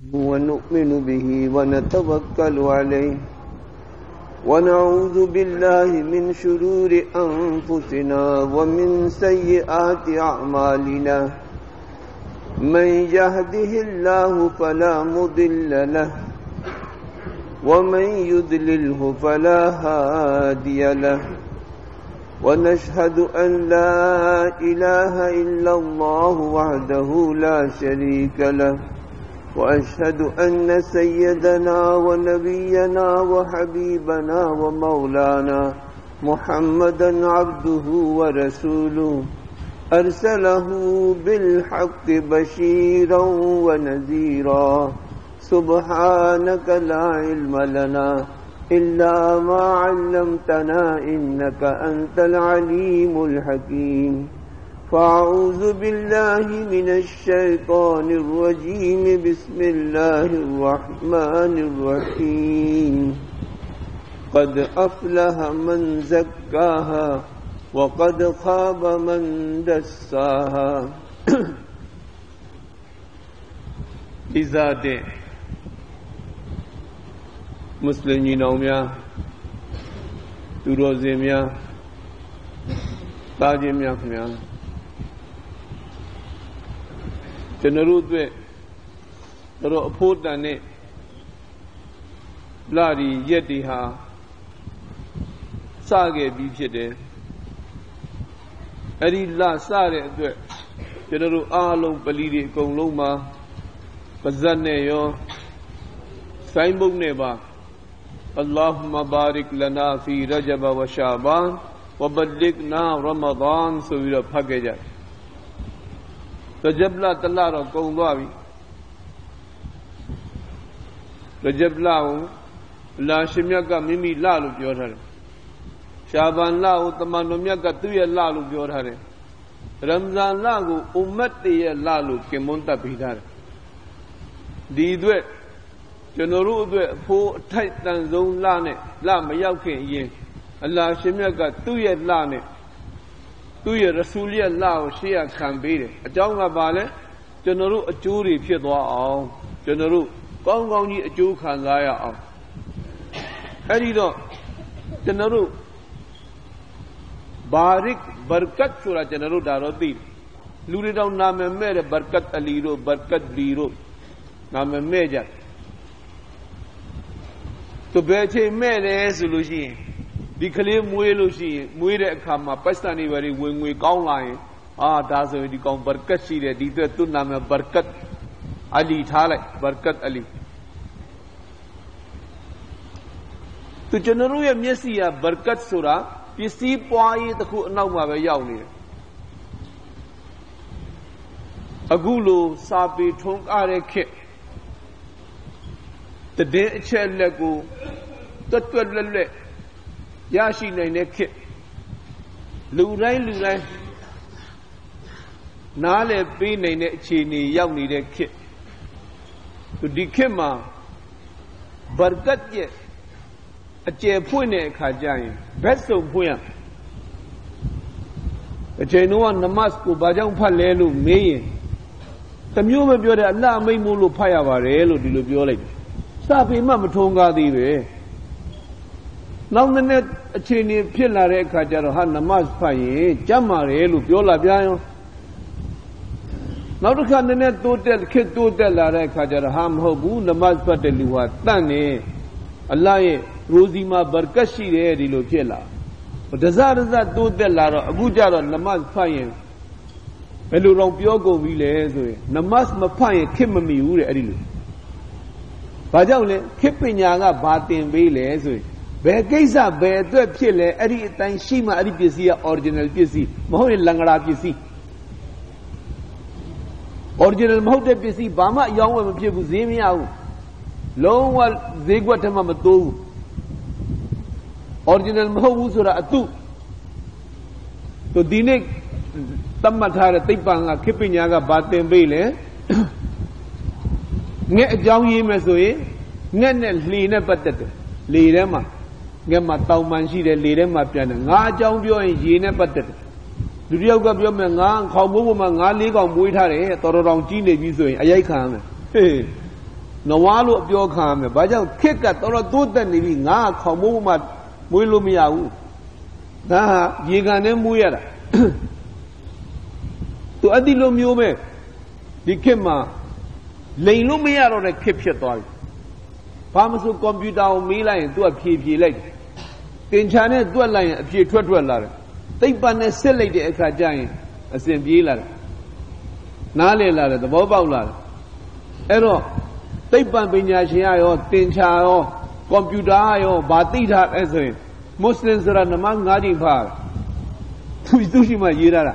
ونؤمن به ونتوكل عليه. ونعوذ بالله من شرور أنفسنا ومن سيئات أعمالنا. من يهده الله فلا مضل له ومن يضلله فلا هادي له. ونشهد أن لا إله إلا الله وحده لا شريك له. وأشهد أن سيدنا ونبينا وحبيبنا ومولانا محمدا عبده ورسوله. أرسله بالحق بشيرا ونذيرا. سبحانك لا علم لنا إلا ما علمتنا إنك أنت العليم الحكيم. فأعوذ بالله من الشيطان الرجيم. بسم الله الرحمن الرحيم. قد أفلح من زكاها وقد خاب من دساها. بذاته مسلمين اومیاں تو روزے میاں تاجے فور لاری گی اری لا سا رو آ لوگ پلیری کالو پے یو سائمبو نی باہ ماری لنا فی رج بشا وبلغنا رمضان سویرہ پھگے جائے ရဂျပ်လတလတော့ကုန်သွားပြီရဂျပ်လကိုလာရှင်မြတ်ကမိမိလလို့ပြောထားတယ်ရှာဘန်လကိုတမန်တော်မြတ်ကသူ့ရဲ့လလို့ပြောထားတယ်ရမဇန်လကိုအွမ်မတ်တွေရဲ့လလို့ကင်မွန်းတပ်ပေးထားတယ်ဒီအတွက်ကျွန်တော်တို့အတွက်အဖိုးအထိုက်တန်ဆုံးလနဲ့လမရောက်ခင်အရင်အလ္လာရှင်မြတ်ကသူ့ရဲ့လနဲ့ သူ့ရဲ့ရဆူလ်ရဲ့လကိုရှေ့ရခံပေးတယ်အကြောင်းကဘာလဲကျွန်တော်တို့အကျိုးတွေဖြစ်သွားအောင်ကျွန်တော်တို့ကောင်းကောင်းကြီးအကျိုးခံစားရအောင်အဲ့ဒီတော့ကျွန်တော်တို့ဘာရစ်ဘာကတ်ဆိုတာကျွန်တော်တို့ဒါတော့သိတယ်လူတွေတော့နာမည်မဲ့တဲ့ဘာကတ်အလီတို့ဘာကတ်ဒီတို့နာမည်မဲ့ကြတယ်သူဘယ်ချိန်မဲ့တယ်ဆိုလို့ရှိရင် ဒီကလေးမွေးလို့ရှိရင်မွေးတဲ့အခါမှာပတ်စံတွေပဲဝင်ငွေကောင်းလာရင်အာဒါဆိုရင်ဒီကောင်ဘာကတ်ရှိတယ်ဒီအတွက်သူ့နာမည်ဘာကတ်အလီထားလိုက်ဘာကတ်အလီသူကျွန်တော်တို့ရဲ့မျက်စိကဘာကတ်ဆိုတာပစ္စည်းပွားရေးတစ်ခုအနောက်မှာပဲရောက်နေတယ်အခုလိုစာပေထုံးကားတဲ့ခေတ်တည်အချက်လက်ကိုတွတ်တွတ်လွတ်လွတ် ရရှိနိုင်တဲ့ခေတ်လူတိုင်းလူတိုင်းနားလည်ပေးနိုင်တဲ့အခြေအနေရောက်နေတဲ့ခေတ်သူဒီခေတ်မှာဘာကတ်ရဲ့အကျယ်ဖွင့်တဲ့အခါကျရင်ဘက်စုံဖွင့်ရအချိန်တော့နမတ်ကိုဘာကြောင့်ဖတ်လဲလို့မေးရင်တမျိုးမပြောတဲ့အလအမိတ်မို့လို့ဖတ်ရပါတယ်လို့ဒီလိုပြောလိုက်တယ်စာပေမှမထုံကားသေးပဲ နောက်နည်းနည်းအခြေအနေဖြစ်လာတဲ့အခါကျတော့ဟာနမတ်ဖတ်ရင်ကြမ်းမာတယ်လို့ပြောလာပြန်ရောနောက်တစ်ခါနည်းနည်းတိုးတက်ခေတ်တိုးတက်လာတဲ့အခါကျတော့ဟာမဟုတ်ဘူးနမတ်ဖတ်တဲ့လူဟာတန့်နေအလ္လာဟ်ရဲ့ရိုဇီမှာဘာကတ်ရှိတယ်ဒီလိုဖြစ်လာဒဇဒဇတိုးတက်လာတော့အခုကျတော့နမတ်ဖတ်ရင်ဘယ်လိုတော့ပြောကုန်ပြီလဲဆိုရင်နမတ်မဖတ်ရင်ခေတ်မမီဘူးတဲ့အဲ့ဒီလိုဘာကြောင့်လဲခေပညာကဘာတင်ပေးလဲဆိုရင် ဘယ်ကိစ္စဘယ်အတွက်ဖြစ်လဲအဲ့ဒီအတိုင်းရှိမှအဲ့ဒီပစ္စည်းက original ပစ္စည်းမဟုတ်ရင်လင်္ကာပစ္စည်း original မဟုတ်တဲ့ပစ္စည်းဘာမှအယောင်းဝယ်မဖြစ်ဘူးဈေးမရဘူးလုံးဝဈေးကွက်ထဲမှာမတိုးဘူး original မဟုတ်ဘူးဆိုတာအတုသူဒီနေ့တတ်မှတ်ထားတဲ့သိပ္ပံကခေပညာကဘာတင်ပေးလဲငှက်အကြောင်းရေးမယ်ဆိုရင်ငှက်နဲ့လှေနဲ့ပတ်သက်တယ်လေထဲမှာ ငှက်မှာတောင်ပန်ရှိတယ်လေထဲမှာပြန်တယ်ငါအကြောင်းပြောရင်ရေနဲ့ပတ်သက်တယ်လူတယောက်ကပြောမယ်ငါခေါင်မိုးပေါ်မှာငါလေးကောင်မွေးထားတယ်တော်တော်တောင်ကြီးနေပြီဆိုရင်အရိုက်ခံရမယ်ဟေးနဝါလို့အပြောခံရမယ်ဘာကြောင့်ခစ်ကတော်တော်တိုးတက်နေပြီငါခေါမိုးမှမွေးလို့မရဘူးဒါဟာရေကန်နဲ့မွေးရတာသူအတိလိုမျိုးပဲဒီခစ်မှာလိန်လို့မရတော့တဲ့ခစ်ဖြစ်သွားပြီဘာမဆိုကွန်ပျူတာကိုမေးလိုက်ရင်သူကဖြေဖြေလိုက်တယ် တင်ချာနဲ့တွက်လိုက်ရင်အဖြေထွက်ထွက်လာတယ်သိပ္ပံနဲ့စစ်လိုက်တဲ့အခါကျရင်အစဉ်ပြေးလာတယ်နားလည်လာတယ်သဘောပေါက်လာတယ်အဲ့တော့သိပ္ပံပညာရှင်ရောတင်ချာရောကွန်ပျူတာရောဗာသိထားအဲ့ဆိုရင်မွတ်စလင်ဆိုတာနမ၅ချိန်ဖားသူသူရှိမှရေးထားတာ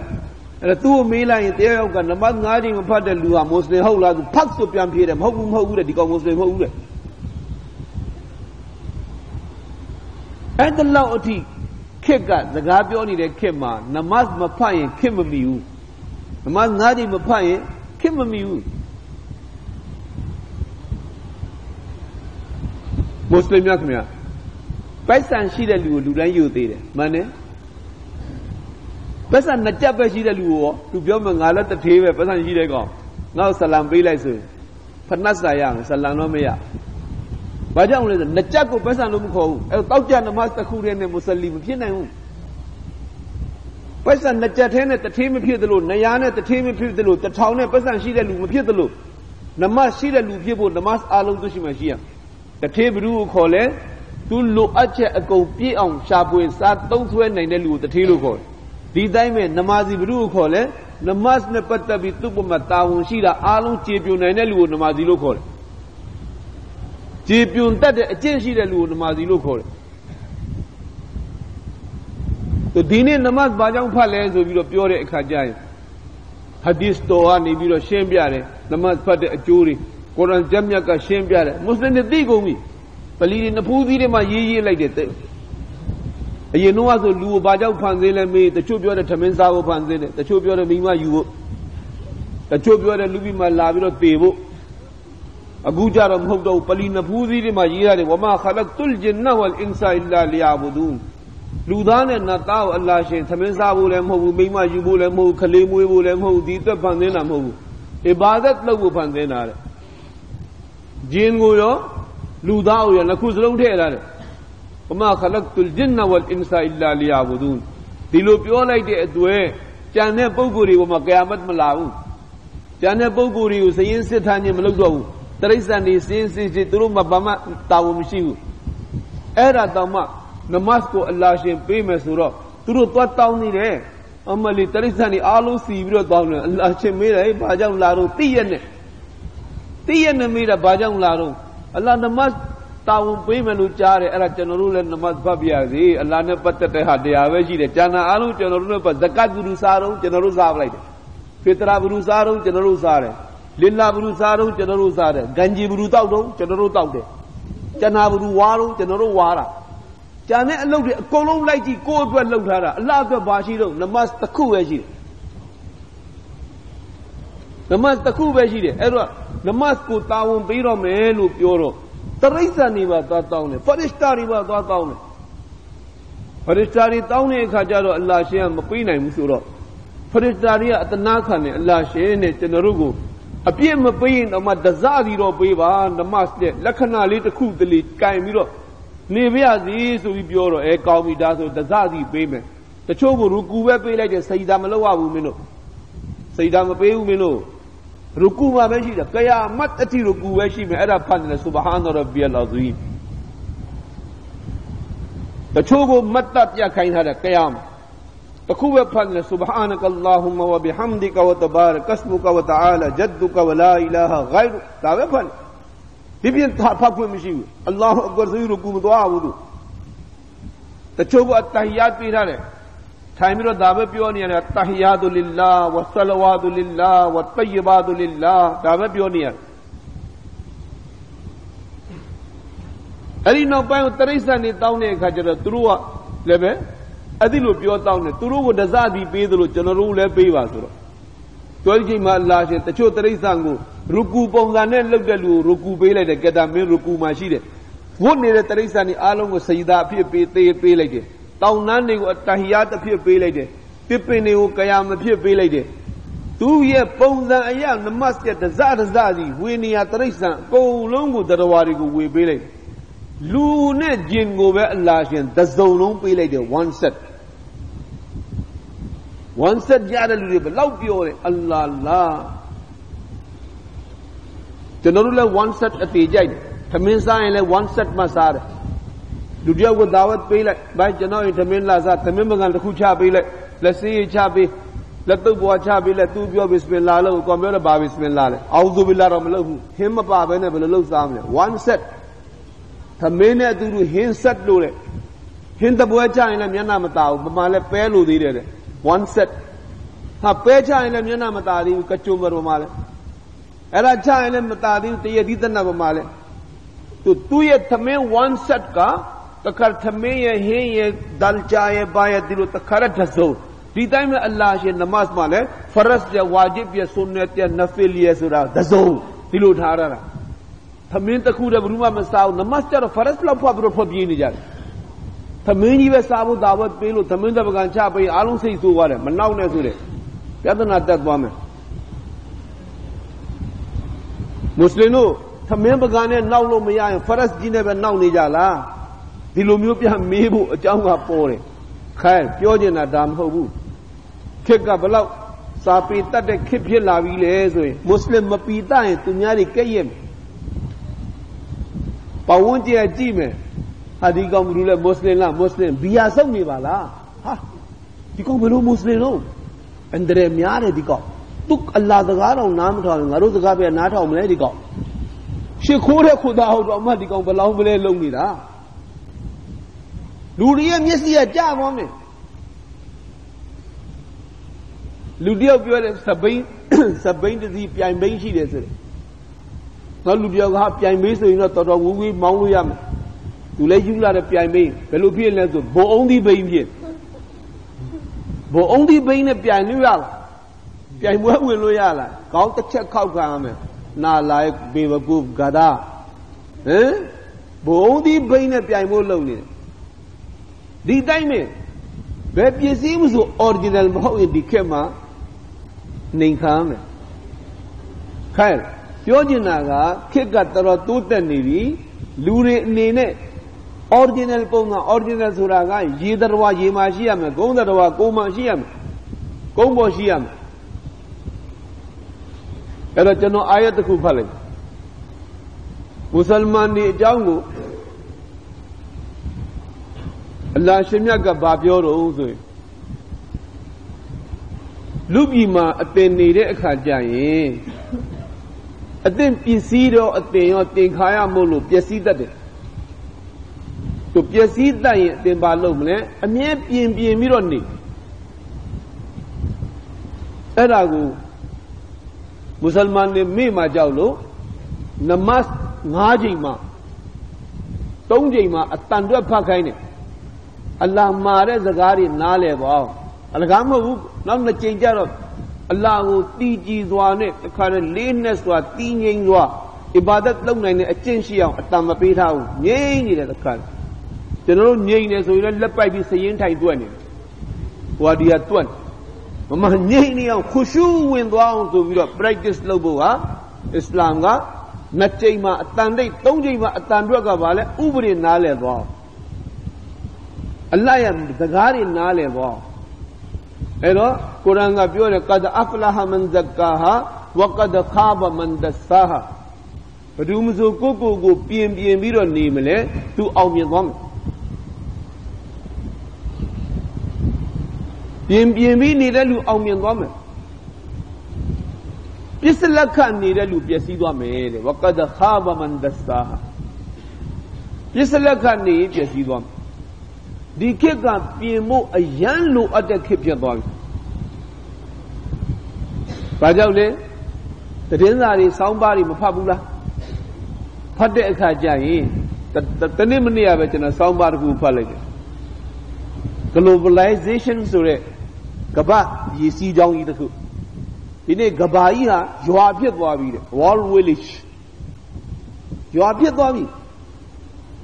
အဲ့ဒါသူ့ကိုမေးလိုက်ရင်တရားရောက်ကနမ၅ချိန်မဖတ်တဲ့လူဟာမွတ်စလင်ဟုတ်လားသူဖတ်ဆိုပြန်ဖြေတယ်မဟုတ်ဘူးမဟုတ်ဘူးတဲ့ဒီကောင်မွတ်စလင်မဟုတ်ဘူးတဲ့ အဲ့ဒါလောက်အထိခက်ကစကားပြောနေတဲ့ခက်မှာနမတ်မဖတ်ရင်ခက်မမီဘူးနမတ်၅ချိန်မဖတ်ရင်ခက်မမီဘူးမွတ်စလင်များခင်ဗျာပိုက်ဆံရှိတဲ့လူကိုလူတိုင်းယူသေးတယ်မှန်တယ်ပိုက်ဆံနှစ်ကြက်ပဲရှိတဲ့လူကိုရောသူပြောမှငါလည်းတထေးပဲပိုက်ဆံရှိတဲ့ကောင်ငါ့ကိုဆလံပေးလိုက်ဆိုရင်ဖနတ်စာရမယ်ဆလံတော့မရဘာ ဘာကြောင့်လဲဆိုတော့ကြက်ကိုပတ်စံလို့မခေါ်ဘူးအဲတောက်ကြနမတ်တစ်ခုတည်းနဲ့မွတ်စလီမဖြစ်နိုင်ဘူးပတ်စံကြက်ထဲနဲ့တထင်းမဖြစ်သလိုနရားနဲ့တထင်းမဖြစ်သလိုတထောင်နဲ့ပတ်စံရှိတဲ့လူမဖြစ်သလိုနမတ်ရှိတဲ့လူဖြစ်ဖို့နမတ်အလုံးသူရှိမှရှိရတထင်းဘ누구ကိုခေါ်လဲသူလိုအပ်ချက်အကုန်ပြည့်အောင်ရှာဖွေစားသုံးဆွဲနိုင်တဲ့လူကိုတထေးလို့ခေါ်တယ်။ဒီတိုင်းပဲနမဇီဘလူကိုခေါ်လဲနမတ်နဲ့ပတ်သက်ပြီးသူ့ပုံမှာတာဝန်ရှိတာအားလုံးကျေပြွန်နိုင်တဲ့လူကိုနမဇီလို့ခေါ်တယ် ကျေပြွန်တတ်တဲ့အကျင့်ရှိတဲ့လူကိုနမာဇီလို့ခေါ်တယ်သူဒီနေ့နမတ်ဘာကြောင့်ဖတ်လဲဆိုပြီးတော့ပြောတဲ့အခါကျရင်ဟာဒီစ်တော်ကနေပြီးတော့ရှင်းပြတယ်နမတ်ဖတ်တဲ့အကျိုးတွေကုရ်အာန်ကျမ်းမြတ်ကရှင်းပြတယ်မွတ်စလင်တွေသိကုန်ပြီပလီတွေနဖူးသီးတွေမှာရေးရေးလိုက်တယ်အရင်တော့ဆိုလူကိုဘာကြောင့်ဖန်ဆင်းလဲမေးတချို့ပြောတယ်ထမင်းစားဖို့ဖန်ဆင်းတယ်တချို့ပြောတယ်မိမယူဖို့တချို့ပြောတယ်လူပြီးမှလာပြီးတော့တေဖို့ အခုကြတော့မဟုတ်တော့ပလီနဖူးသီးတွေမှာရေးရတယ်ဝမခလတ်တုလ်ဂျင်နဝလ်အင်ဆာအီလာလီယာဘူဒူန်လူသားနဲ့နတ်သားကိုအလ္လာရှင်သမင်းစားဖို့လည်းမဟုတ်ဘူးမိမယူဖို့လည်းမဟုတ်ဘူးခလေးမွေးဖို့လည်းမဟုတ်ဘူးဒီအတွက်ဖန်ဆင်းတာမဟုတ်ဘူးအီဘာဒတ်လုပ်ဖို့ဖန်ဆင်းတာတဲ့ဂျင်ကိုရောလူသားကိုရောနှစ်ခုစလုံးထည့်လာတယ်ဝမခလတ်တုလ်ဂျင်နဝလ်အင်ဆာအီလာလီယာဘူဒူန်ဒီလိုပြောလိုက်တဲ့အတွက်ကြံတဲ့ပုံကိုယ်တွေကိုမှကယာမတ်မလာဘူးကြံတဲ့ပုံကိုယ်တွေကိုစရင်စစ်ထားခြင်းမလုပ်တော့ဘူး တရိစ္ဆာန်တွေစင်းစစ်စစ်သူတို့မှဘာမှတာဝန်မရှိဘူးအဲ့ဒါတောင်မှနမတ်ကိုအလ္လာရှင်ပေးမယ်ဆိုတော့သူတို့သွားတောင်းနေတယ်အမလီတရိစ္ဆာန်တွေအားလုံးစီပြီးတော့တောင်းတယ်အလ္လာရှင်မေးတယ်ဘာကြောင့်လာတော့သိရနဲ့သိရနဲ့မေးတာဘာကြောင့်လာတော့အလ္လာနမတ်တာဝန်ပေးမယ်လို့ကြားတယ်အဲ့ဒါကျွန်တော်တို့လည်းနမတ်ဖတ်ပြရစီအလ္လာနဲ့ပတ်သက်တဲ့ဟာတရားပဲရှိတယ်ကျန်တာအားလုံးကျွန်တော်တို့နဲ့ပတ်ဇကတ်ဘူးလူစားတော့ကျွန်တော်တို့စားပလိုက်တယ်ဖေတရာဘူးလူစားတော့ကျွန်တော်တို့စားတယ် လင်လာဘူးလူစားတော့ကျွန်တော်တို့စားတယ်ဂန်ဂျီဘူးလူတောက်တော့ကျွန်တော်တို့တောက်တယ်ကျန်တာဘူးလူဝါတော့ကျွန်တော်တို့ဝါတာကျန်တဲ့အလုပ်တွေအကုန်လုံးလိုက်ကြည့်ကိုယ့်အတွက်လုပ်ထားတာအလားအတွက်ဘာရှိတော့နမတ်တစ်ခုပဲရှိတယ်နမတ်တစ်ခုပဲရှိတယ်အဲ့တော့နမတ်ကိုတာဝန်ပေးတော့မယ်လို့ပြောတော့တရိစ္ဆာန်တွေပါသွားတောင်းတယ်ဖရစ်တာတွေပါသွားတောင်းတယ်ဖရစ်တာတွေတောင်းတဲ့အခါကျတော့အလ္လာရှင်ကမပေးနိုင်ဘူးဆိုတော့ဖရစ်တာတွေကအတနာခံတယ်အလ္လာရှင်နဲ့ကျွန်တော်တို့ကို အပြည့်မပေးရင်တော့မှတစစီတော့ပေးပါနမတ်တဲ့လက္ခဏာလေးတစ်ခုတလေကင်ပြီးတော့နေပြရစီဆိုပြီးပြောတော့အဲကောင်းပြီဒါဆိုတစစီပေးမယ်တချို့ကရူကူပဲပေးလိုက်တယ်စိတ်ဓာမလောက်ရဘူးမင်းတို့စိတ်ဓာမပေးဘူးမင်းတို့ရူကူမှာပဲရှိတယ်ကယာမတ်အတိရူကူပဲရှိမယ်အဲ့ဒါဖတ်တယ်ဆူဘဟာန်ရဘီအလ်အဇီမ်တချို့ကိုမတ်တပ်ပြခိုင်းထားတယ်ကယာမတ ခုပဲဖတ်တယ်ဆူဘဟာနကအလ္လာဟူမဝဘီဟမ်ဒီကဝတဘာရကစမုကဝတအာလာဂျဒ်ဒုကဝလာအီလာဟာဂိုင်ဒါပဲဖတ်ဒီပြင်ဖတ်ခွင့်မရှိဘူးအလ္လာဟူအက္ဘာဆိုရူကူမသွားဘူးသူတချို့ကအတဟီယတ်ပေးထားတယ်ထိုင်ပြီးတော့ဒါပဲပြောနေရတယ်တဟီယာတုလ illah ဝဆလဝါတုလ illah ဝတယဘာတုလ illah ဒါပဲပြောနေရတယ်အဲ့ဒီနောက်ပိုင်းတရိစ္ဆာန်တွေတောင်းတဲ့အခါကျတော့သူတို့ကလည်းပဲ အဲ့ဒီလိုပြောတောင်းတယ်သူတို့ကဒဇတိပေးသလိုကျွန်တော်တို့လည်းပေးပါဆိုတော့ပြောကြည့်မှအလ္လာရှင်တချို့တရိစ္ဆာန်ကိုရူကူပုံစံနဲ့လှုပ်တဲ့လူကိုရူကူပေးလိုက်တယ်ကတာမင်းရူကူမှာရှိတယ်ဝတ်နေတဲ့တရိစ္ဆာန်တွေအားလုံးကိုစယီဒါအဖြစ်ပေးသေးပေးလိုက်တယ်တောင်နန်းတွေကိုတဟီယာတစ်ဖြစ်ပေးလိုက်တယ်တစ်ပင်တွေကိုကယာမဖြစ်ပေးလိုက်တယ်သူရဲ့ပုံစံအရနမတ်ရဲ့တစတစစီဝေနေရတရိษံအကုန်လုံးကိုတရားတွေကိုဝေပေးလိုက် လူနဲ့ဂျင်ကိုပဲအလာရှင်သစုံလုံးပေးလိုက်တယ် one set one set ရတဲ့လူတွေဘယ်လောက်ပြောတယ်အလ္လာလာကျွန်တော်တို့လည်း one set အသေးကြိုက်တယ်သမင်းစားရင်လည်း one set မှစားတယ်လူတယောက်ကိုဒါဝတ်ပေးလိုက်ဘိုင်းကျွန်တော်ရင်သမင်းလာစားသမင်းပကံတစ်ခုချပေးလိုက်လက်စေးချပေးလက်တုပ်ပွားချပေးလက်သူပြောဘစ်မင်လာလို့ကွန်ပျူတာဘာဘစ်မင်လာလဲအောက်ဇူဘီလာတော့မလုပ်ဘူးဟင်းမပါဘဲနဲ့ဘယ်လိုလုပ်စားမလဲ one set သမင်းနဲ့အတူတူဟင်းဆက်လို့တဲ့ဟင်းတပွဲကြရင်လည်းမျက်နှာမသာဘူးပမာလည်းပဲလို့သေးတယ်တဲ့ one set ဟာပဲကြရင်လည်းမျက်နှာမသာသေးဘူးကကြုံပမာလည်းအဲ့ဒါကြရင်လည်းမသာသေးဘူးတရသီးတနပမာလည်း تو تو یہ تھمیں ون سٹ کا تکھر تھمیں یہ ہیں یہ دل چاہے با یا دل و تکھر ڈھسو تی تائم اللہ یہ نماز مال ہے فرض یا واجب یا سنت یا نفل یا سورا ڈھسو دل اٹھا رہا သမင်းတစ်ခုတည်းဘယ်သူမှမစားဘူးနမတ်ကျတော့ဖရတ်လောက်ဖွာပြီးတော့ဖွာပြေးနေကြတယ်သမင်းကြီးပဲစားဖို့ဒါဝတ်ပေးလို့သမင်းတပကံချပေးအားလုံးစိတ်ဆိုးသွားတယ်မနောက်နဲ့ဆိုတယ်ပြဿနာတက်သွားမယ်မွတ်စလင်တို့သမင်းပကံနဲ့နောက်လို့မရရင်ဖရတ်ကြီးနဲ့ပဲနောက်နေကြလားဒီလိုမျိုးပြန်မေးဖို့အကြောင်းကပေါ်တယ်ခိုင်းပြောချင်တာဒါမဟုတ်ဘူးခက်ကဘလောက်စာပေတတ်တဲ့ခက်ဖြစ်လာပြီလေဆိုရင်မွတ်စလင်မပီတရင်သူများတွေကဲ့ရဲ့ ပဝန်းကျင်ကြည့်မယ်ဟာဒီကောင်ဘူးလေမွတ်စလင်လားမွတ်စလင်ဘီယာစုပ်နေပါလားဟာဒီကောင်ဘယ်လိုမွတ်စလင်လို့အန်ဒရများတယ်ဒီကောင်သူအလ္လာဟ်စကားတော်နားမထောင်ငါတို့စကားပဲနားထောင်မလဲဒီကောင်ရှ िख ိုးတဲ့ခုသားဟုတ်တော့အမဒီကောင်ဘလောင်းပလဲလုံနေတာလူတွေရဲ့မျက်စိကကြာသွားမယ်လူတယောက်ပြောတယ်စပိန်စပိန်တစီပြိုင်ဘိန်းရှိတယ်ဆိုတယ် နောက်လူတယောက်ကပြိုင်ဘိန်းဆိုရင်တော့တော်တော်ဝူးဝေးမောင်းလို့ရမယ်သူလည်းယူလာတဲ့ပြိုင်ဘိန်းဘယ်လိုဖြစ်လဲဆိုဘုံအောင်သီးဘိန်းဖြစ်ဘုံအောင်သီးဘိန်းနဲ့ပြိုင်လို့ရလားပြိုင်ပွဲဝင်လို့ရလားကောင်းတစ်ချက်ခောက်ခံရမယ်နာလိုက်ဘေဘကုဂဒါဟမ်ဘုံအောင်သီးဘိန်းနဲ့ပြိုင်ဖို့လုပ်နေတယ်ဒီတိုင်းပဲဘယ်ပစ္စည်းမှုဆို original မဟုတ်ရင်ဒီခက်မှာနှိမ်ခမ်းမယ်ခိုင် ပြောချင်တာကခက်ကတော်တော်တိုးတက်နေပြီလူတွေအနေနဲ့ original ပုံက original ဆိုတာကရေတော်ရေမှာရှိရမယ်ဂုံးတော်ကိုမှရှိရမယ်ကုန်းပေါ်ရှိရမယ်အဲ့တော့ကျွန်တော်အာယတ်တစ်ခုဖတ်လိုက်မွတ်စလမန်တွေအကြောင်းကိုအလ္လာရှင်မြတ်ကဘာပြောတော့ဆိုရင်လူပြည်မှာအသင်နေတဲ့အခါကျရင် အသင်ပစ္စည်းတော့အသင်ရောတင်ခါရမို့လို့ပျက်စီးတတ်တယ်သူပျက်စီးတတ်ရင်အသင်ပါလို့မလဲအမြဲပြင်ပြင်ပြီးတော့နေအဲ့ဒါကိုမွတ်စလမန်တွေမိမှကြောက်လို့နမတ်၅ချိန်မှာ၃ချိန်မှာအတန်တွက်ဖတ်ခိုင်းတယ်အလ္လာဟ်မှာတဲ့စကားတွေနားလည်ပါအလကားမဟုတ်ဘူးနောက်နှစ်ကြိမ်ကျတော့ အလ္လာဟ်ကိုတီးကြည်စွာနဲ့တခါတည်းလေးနဲ့စွာတီးငိမ့်စွာအီဘာဒတ်လုပ်နိုင်တဲ့အကျင့်ရှိအောင်အတန်မပေးထားဘူးငြိမ့်နေတယ်တခါကျွန်တော်တို့ငြိမ့်နေဆိုရင်လည်းလက်ပိုက်ပြီးစရင်ထိုင်တွက်နေတယ်ဟွာဒီကတွက်မမငြိမ့်နေအောင်ခုရှုဝင်သွားအောင်ဆိုပြီးတော့ practice လုပ်ဖို့ဟာအစ္စလာမ်ကနှစ်ကြိမ်မှာအတန်တိတ်သုံးကြိမ်မှာအတန်တွက်ကပါလဲဥပဒေနားလဲသွားအလ္လာဟ်ရဲ့စကားတွေနားလဲသွား အဲ့တော့ကုရ်အာန်ကပြောတယ်ကဒ်အဖလာဟမန်ဇကာဟာဝကဒ်ခါဘမန်ဒဆာဟာဘယ်သူမှဆိုကိုကိုကိုပြင်ပြင်ပြီးတော့နေမလဲသူအောင်မြင်သွားမယ်ပြင်ပြင်ပြီးနေတဲ့လူအောင်မြင်သွားမယ်ပစ္စလက်ခနေတဲ့လူပျက်စီးသွားမယ်တဲ့ဝကဒ်ခါဘမန်ဒဆာဟာပစ္စလက်ခနေပျက်စီးသွားမယ် ဒီခေတ်ကပြင်ဖို့အယမ်းလိုအပ်တဲ့ခေတ်ဖြစ်သွားပြီ။ဘာကြောင့်လဲ။တည်င်းစာတွေစောင်းပါးတွေမဖတ်ဘူးလား။ဖတ်တဲ့အခါကျရင်တနေ့မနေ့ကပဲကျွန်တော်စောင်းပါးတစ်ခုဖတ်လိုက်တယ်။ globalization ဆိုတဲ့ကမ္ဘာရည်စည်းကြောင်းကြီးတစ်ခုဒီနေ့ကဘာကြီးဟာရွာဖြစ်သွားပြီတဲ့ world village ရွာဖြစ်သွားပြီ။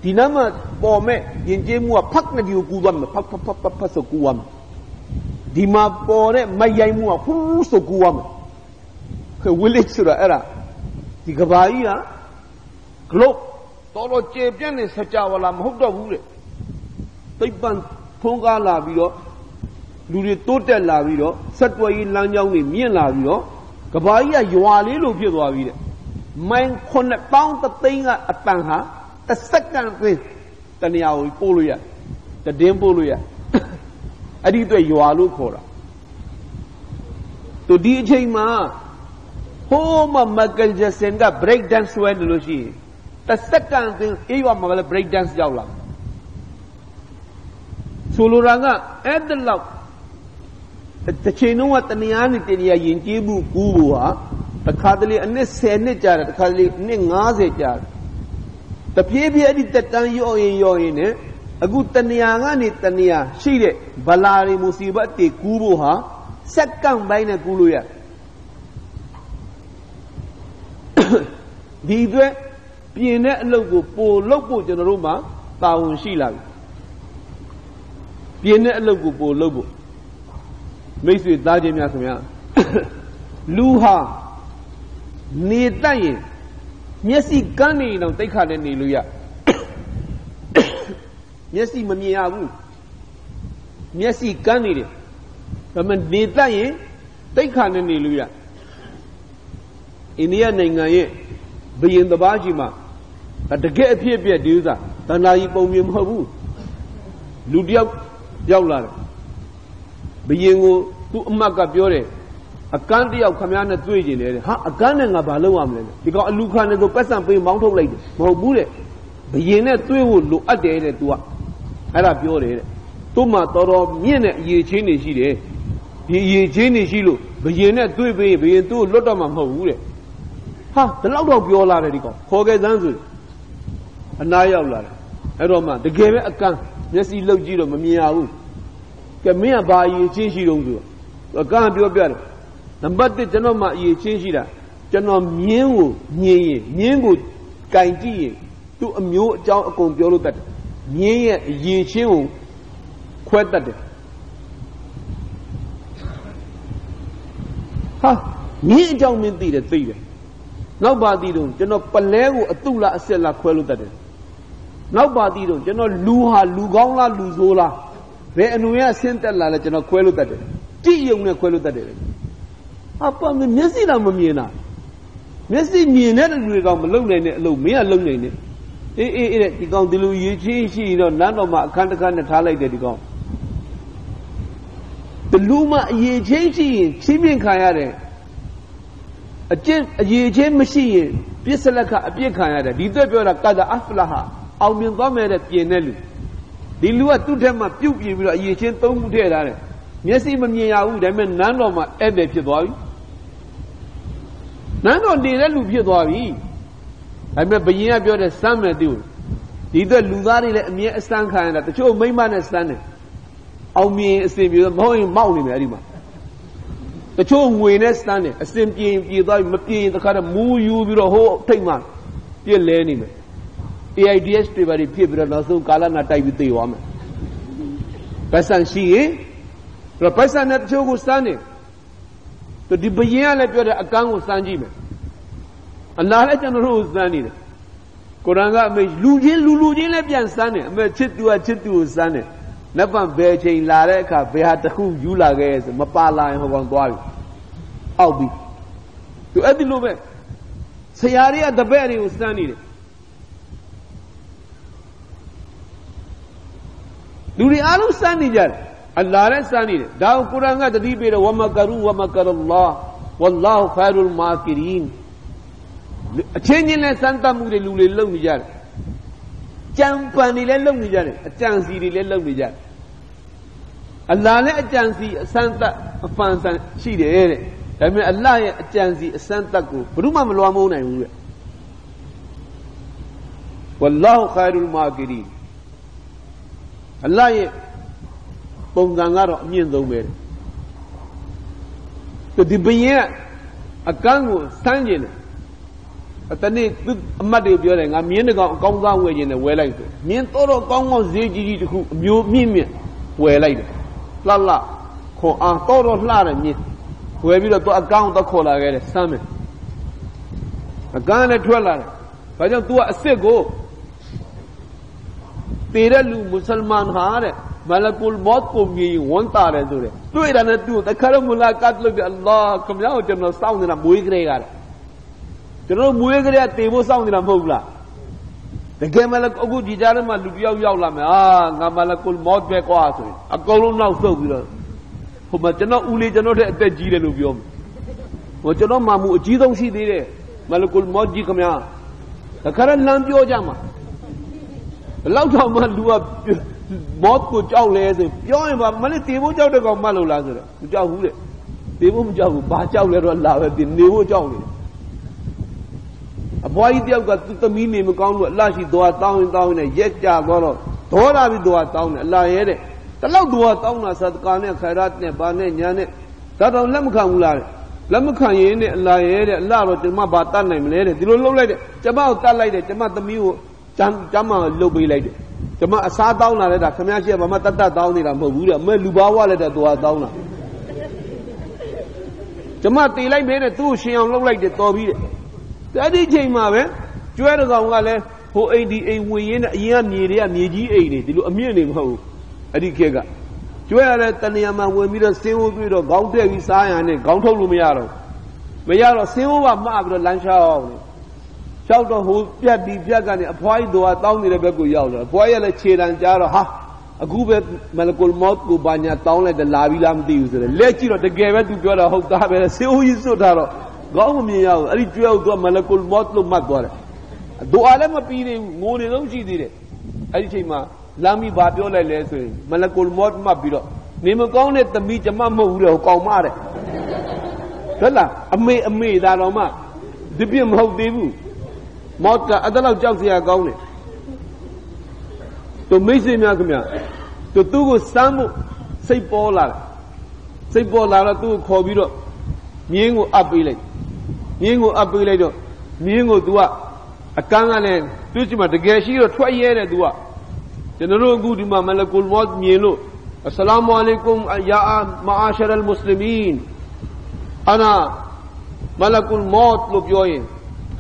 ဒီနားမှာပေါ်မဲ့ယဉ်ကျေးမှုကဖတ်နေဒီကိုကူသွားမယ်ဖတ်ဖတ်ဖတ်ဖတ်ဖတ်ဆိုကူသွားမယ်ဒီမှာပေါ်တဲ့မယိုင်မှုကဖူးဆိုကူသွားမယ် village ဆိုတာအဲ့ဒါဒီကဘာကြီးက globe တော်တော်ကျေပြန့်နေစကြဝဠာမဟုတ်တော့ဘူးတဲ့သိပ္ပံဖုံးကားလာပြီးတော့လူတွေတိုးတက်လာပြီးတော့ဆက်တွယ်ရေးလမ်းကြောင်းတွေမြင့်လာပြီးတော့ကဘာကြီးကရွာလေးလိုဖြစ်သွားပြီတဲ့မိုင်9000တသိန်းကအတန်ဟာ တစ်စက္ကန့်အတွင်းတနေရာကိုပို့လို့ရတည်င်းပို့လို့ရအဲ့ဒီအတွက်ရွာလို့ခေါ်တာသူဒီအချိန်မှာဟိုးမမက်ကယ်ဂျက်ဆန်က break dance ဆွဲတယ်လို့ရှိရင်တစ်စက္ကန့်အတွင်းအေးရွာမှာလည်း break dance ရောက်လာဆိုလိုတာကအဲ့ဒါလောက်တစ်ချိန်လုံးကတနည်းအားဖြင့်တရားယဉ်ကျေးမှုကူးဖို့ဟာတစ်ခါတလေအနှစ်10နှစ်ကြာတယ်တစ်ခါတလေအနှစ်90ကြာတယ် တပြေးပြေးအဲ့ဒီတက်တန်းရော့ရင်ရော့ရင်နဲ့အခုတဏှာကနေတဏှာရှိတဲ့ဗလာရီမူစီဘတ်တွေကူးဖို့ဟာစက္ကန့်ပိုင်းနဲ့ကူးလို့ရဒီအတွက်ပြင်တဲ့အလုပ်ကိုပိုလုပ်ဖို့ကျွန်တော်တို့မှာတာဝန်ရှိလာပြီပြင်တဲ့အလုပ်ကိုပိုလုပ်ဖို့မိတ်ဆွေသားချင်းများခင်ဗျာလူဟာနေတတ်ရင် မျက်စိကန်းနေတော့တိတ်ခါနဲ့နေလို့ရမျက်စိမမြင်ရဘူးမျက်စိကန်းနေတယ်ဒါမှနေတတ်ရင်တိတ်ခါနဲ့နေလို့ရအိန္ဒိယနိုင်ငံရဲ့ဘယင်တပါးကြီးမှာတကယ်အဖြစ်အပျက်ဒီဥစ္စာတဏှာကြီးပုံမြင်မဟုတ်ဘူးလူတယောက်ရောက်လာတယ်ဘယင်ကိုသူ့အမတ်ကပြောတယ် အကန်းတယောက်ခမည်းနဲ့တွေ့ကျင်တယ်ဟာအကန်းနဲ့ငါဘာလုပ်ရမလဲဒီကောင်အလူခါနဲ့ကိုပတ်စံပေးမောင်းထုတ်လိုက်တယ်မဟုတ်ဘူးတဲ့ဘယင်နဲ့တွေ့ဖို့လိုအပ်တယ်တဲ့ तू ကအဲ့ဒါပြောတယ်တဲ့သူ့မှာတော်တော်မြင့်တဲ့အရေးချင်းတွေရှိတယ်ဒီအရေးချင်းတွေရှိလို့ဘယင်နဲ့တွေ့ပေးဘယင်သူ့ကိုလွတ်တော့မှာမဟုတ်ဘူးတဲ့ဟာဒီလောက်တော့ပြောလာတယ်ဒီကောင်ခေါ်ခဲ့စမ်းဆိုအနားရောက်လာတယ်အဲ့တော့မှတကယ်ပဲအကန်းမျက်စိလှုပ်ကြည့်တော့မမြင်ရဘူးကဲမင်းကဘာအရေးချင်းရှိတုံးဆိုအကန်းပြောပြတယ် နံပါတ်1ကျွန်တော်မှအရေးချင်းရှိတာကျွန်တော်မြင်းကိုမြင်ရင်မြင်းကိုကင်ကြည့်ရင်သူ့အမျိုးအကြောင်းအကုန်ပြောလို့တတ်တယ်မြင်းရဲ့အရေးချင်းကိုခွဲတတ်တယ်ဟာမြင်းအကြောင်းမင်းသိတယ်သိတယ်နောက်ပါသိတော့ကျွန်တော်ပလဲကိုအတုလားအဆက်လားခွဲလို့တတ်တယ်နောက်ပါသိတော့ကျွန်တော်လူဟာလူကောင်းလားလူဆိုးလားဘယ်အနုရဆင်းတက်လာလဲကျွန်တော်ခွဲလို့တတ်တယ်တိယုံနဲ့ခွဲလို့တတ်တယ် ဟာပါမျက်စိတော့မမြင်တာမျက်စိမြင်တဲ့လူတွေကောင်မလုံနိုင်တဲ့အလုပ်မင်းကလုံနိုင်တယ်အေးအေးအေးဒီကောင်ဒီလိုရေးချင်းရှိတော့နန်းတော်မှာအခန်းတစ်ခန်းနဲ့ထားလိုက်တယ်ဒီကောင်ဘလူးမအရေးချင်းရှိရင်ချင်းမြင့်ခံရတယ်အကျင့်အရေးချင်းမရှိရင်ပြစ်စလက်ခအပြစ်ခံရတယ်ဒီသက်ပြောတာကဒါအဖလာဟာအောင်မြင်သွားမယ်တဲ့ပြင်တဲ့လူဒီလူကသူ့ထက်မှပြုတ်ပြင်ပြီးတော့အရေးချင်းသုံးခုထည့်ထားတယ်မျက်စိမမြင်ရဘူးဒါပေမဲ့နန်းတော်မှာဧည့်သည်ဖြစ်သွားပြီ နန်းတော်နေတဲ့လူဖြစ်သွားပြီဒါပေမဲ့ဘယင်ကပြောတဲ့စမ်းမယ်သူဒီအတွက်လူသားတွေလည်းအမြဲအစမ်းခံရတာတချို့မိမနဲ့စမ်းတယ်အောင်မြင်အစဉ်ပြေမဟုတ်ရင်မောက်နေမယ်အဲ့ဒီမှာတချို့ငွေနဲ့စမ်းတယ်အစဉ်ပြေပြေသွားပြီမပြေရင်တခါတော့မူးယူပြီးတော့ဟိုထိတ်မှပြစ်လဲနေမယ် AIDS တွေပါဖြစ်ပြီးတော့နောက်ဆုံးကာလနာတိုက်ပြီးသေသွားမယ်ပတ်စံရှိရင်တော့ပတ်စံနဲ့တချို့ကိုစမ်းတယ် သူဒီဘယင်ကလည်းပြောတယ်အကန်းကိုစမ်းကြည့်မယ်အလားလည်းကျွန်တော်တို့စမ်းနေတယ်ကုရ်အာန်ကအမေလူချင်းလူလူချင်းလည်းပြန်စမ်းတယ်အမေချစ်သူကချစ်သူကိုစမ်းတယ်နတ်ပံဘယ်ချိန်လာတဲ့အခါဘယ်ဟာတစ်ခုယူလာခဲ့ဆိုမပါလာရင်ဟောကောင်သွားပြီအောက်ပြီသူအဲ့ဒီလိုပဲဆရာတွေကတပည့်တွေကိုစမ်းနေတယ်လူတွေအားလုံးစမ်းနေကြတယ် အလ္လာဟ်လည်းစမ်းနေတယ်ဒါကိုကုရ်အာန်ကတတိပေးတယ်ဝမကရူဝမကရလ္လာဝလ္လာဟူခိုင်ရုလ်မာကီရင်အချင်းချင်းနဲ့စမ်းသပ်မှုတွေလူတွေလုပ်နေကြတယ်ကြံပန်တွေလည်းလုပ်နေကြတယ်အကြံစီတွေလည်းလုပ်နေကြတယ်အလ္လာဟ်လည်းအကြံစီအစမ်းသပ်အပန်ဆန်ရှိတယ်တဲ့ဒါပေမဲ့အလ္လာဟ်ရဲ့အကြံစီအစမ်းသပ်ကိုဘယ်သူမှမလွှမ်းမိုးနိုင်ဘူးတဲ့ဝလ္လာဟူခိုင်ရုလ်မာကီရင်အလ္လာဟ်ရဲ့ ပုံစံကတော့အမြင့်ဆုံးပဲသူဒီဘယင်အကန်းကိုစမ်းကျင်တယ်အတနေ့သူအမတ်တွေပြောတယ်ငါမြင်းတကောင်အကောင်းစားဝယ်ကျင်တယ်ဝယ်လိုက်တယ်မြင်းတော်တော်ကောင်းကောင်းဈေးကြီးကြီးတစ်ခုအမျိုးမြင့်မြင့်ဝယ်လိုက်တယ်လှလှခွန်အားတော်တော်လှတယ်မြင်းဝယ်ပြီးတော့သူအကောင်းတော့ခေါ်လာခဲ့တယ်စမ်းမယ်အကန်းနဲ့ထွက်လာတယ်ဘာကြောင့် तू ကအစ်စ်ကိုတေတဲ့လူမွတ်စလမန်ဟာတဲ့ မလကုလ်မော့ကိုမြည်ဝန်တာတယ်ဆိုတယ်တွေ့တာနဲ့သူတခါတော့မလာကတ်လို့ပြအလ္လာဟ်ခမရကိုကျွန်တော်စောင့်နေတာမွေးကလေးကတဲ့ကျွန်တော်မွေးကလေးကတေဖို့စောင့်နေတာမဟုတ်လားတကယ်မလကအခုဒီကြားထဲမှာလူတယောက်ရောက်လာမယ်အာငါမလကုလ်မော့ပဲကွာဆိုရင်အကုန်လုံးနောက်ဆုတ်ပြီးတော့ဟိုမှာကျွန်တော်ဦးလေးကျွန်တော်တဲ့အသက်ကြီးတယ်လို့ပြောမယ်ဟိုကျွန်တော်မှမူအကြီးဆုံးရှိသေးတယ်မလကုလ်မော့ကြီးခမရတခါတော့လမ်းပြောကြမှာဘလောက်တော့မှလူက မော့ကိုကြောက်လဲဆိုပြောရင်ဗာမလေးတေဖို့ကြောက်တဲ့ကောင်မှတ်လို့လားဆိုတော့မကြောက်ဘူးတဲ့တေဖို့မကြောက်ဘူးဘာကြောက်လဲတော့လာပဲတင်နေဖို့ကြောက်နေတယ်အဘွားကြီးတယောက်ကသူသမီးနေမကောင်းလို့အလရှိသွားတောင်းရင်တောင်းရင်ရက်ကြသွားတော့ဒေါ်လာပြီးသွားတောင်းတယ်အလာရဲတဲ့တလောက်သွားတောင်းတာသဒကာနဲ့ခရတ်နဲ့ဘာနဲ့ညာနဲ့ဒါတော့လက်မခံဘူးလားတဲ့လက်မခံရင်နဲ့အလာရဲတဲ့အလာတော့ကျမဘာတတ်နိုင်မလဲတဲ့ဒီလိုလှုပ်လိုက်တဲ့ကျမကိုတတ်လိုက်တယ်ကျမသမီးကိုကျမ်းကျမ်းမှာလှုပ်ပေးလိုက်တယ် ကျမအစားတောင်းလာတဲ့ဒါခမည်းရှိကဘာမှတတ်တတ်တောင်းနေတာမဟုတ်ဘူးတဲ့အမေလူဘာဝလည်းတဲ့သွားတောင်းတာကျမတေလိုက်မဲတဲ့သူ့ကိုရှင်အောင်လှုပ်လိုက်တယ်တော်ပြီးတဲ့အဲ့ဒီချိန်မှာပဲကျွဲတကောင်ကလည်းဟိုအိမ်ဒီအိမ်ဝင်ရင်းနဲ့အရင်ကမြေတွေကမြေကြီးအိမ်တွေဒီလိုအမြင့်နေမဟုတ်ဘူးအဲ့ဒီခေတ်ကကျွဲရတဲ့တဏှာမှာဝင်ပြီးတော့စင်းဝပြီးတော့ခေါင်းတက်ပြီးစားရတဲ့ခေါင်းထုတ်လို့မရတော့မရတော့စင်းဝကမှားပြီးတော့လမ်းချောင်းအောင် လျှောက်တော့ဟိုပြက်ဒီပြက်ကနေအဖွားကြီးတော်တောင်းနေတဲ့ဘက်ကိုရောက်လာအဖွားရလည်းခြေတံကြားတော့ဟာအခုပဲမလကုလ်မော့ကိုဘာညာတောင်းလိုက်တယ်လာပြီးလားမသိဘူးဆိုတော့လက်ကြည့်တော့တကယ်ပဲသူပြောတာဟုတ်သားပဲဆေးဦးကြီးစွတ်ထားတော့ကောင်းမမြင်ရဘူးအဲ့ဒီကျွဲကိုသူကမလကုလ်မော့လို့မှတ်သွားတယ်ဒူအာလည်းမပြီးသေးဘူးငိုနေလုံးရှိသေးတယ်အဲ့ဒီချိန်မှာလာမီဘာပြောလိုက်လဲဆိုရင်မလကုလ်မော့မှတ်ပြီးတော့နေမကောင်းတဲ့သမီးကျမမဟုတ်ဘူးလေဟိုကောင်မတဲ့ဟုတ်လားအမေအမေဒါတော့မှဒီပြမဟုတ်သေးဘူး မော့ကအတလောက်ကြောက်စရာကောင်းတယ်သူမိတ်ဆွေများခင်ဗျသူသူ့ကိုစမ်းဖို့စိတ်ပေါ်လာတယ်စိတ်ပေါ်လာတော့သူ့ကိုခေါ်ပြီးတော့မြင်းကိုအပ်ပေးလိုက်မြင်းကိုအပ်ပေးလိုက်တော့မြင်းကို तू ကအကန်းကလည်းသူ့ချမှာတကယ်ရှိတော့ထွက်ရဲတယ် तू ကကျွန်တော်တို့အခုဒီမှာမလကုလ်မော့မြင်လို့အစ္စလာမ်အလိုင်ကွမ်ယာမာအာရှရ်မွတ်စလမင်အနာမလကုလ်မော့လို့ပြောရင်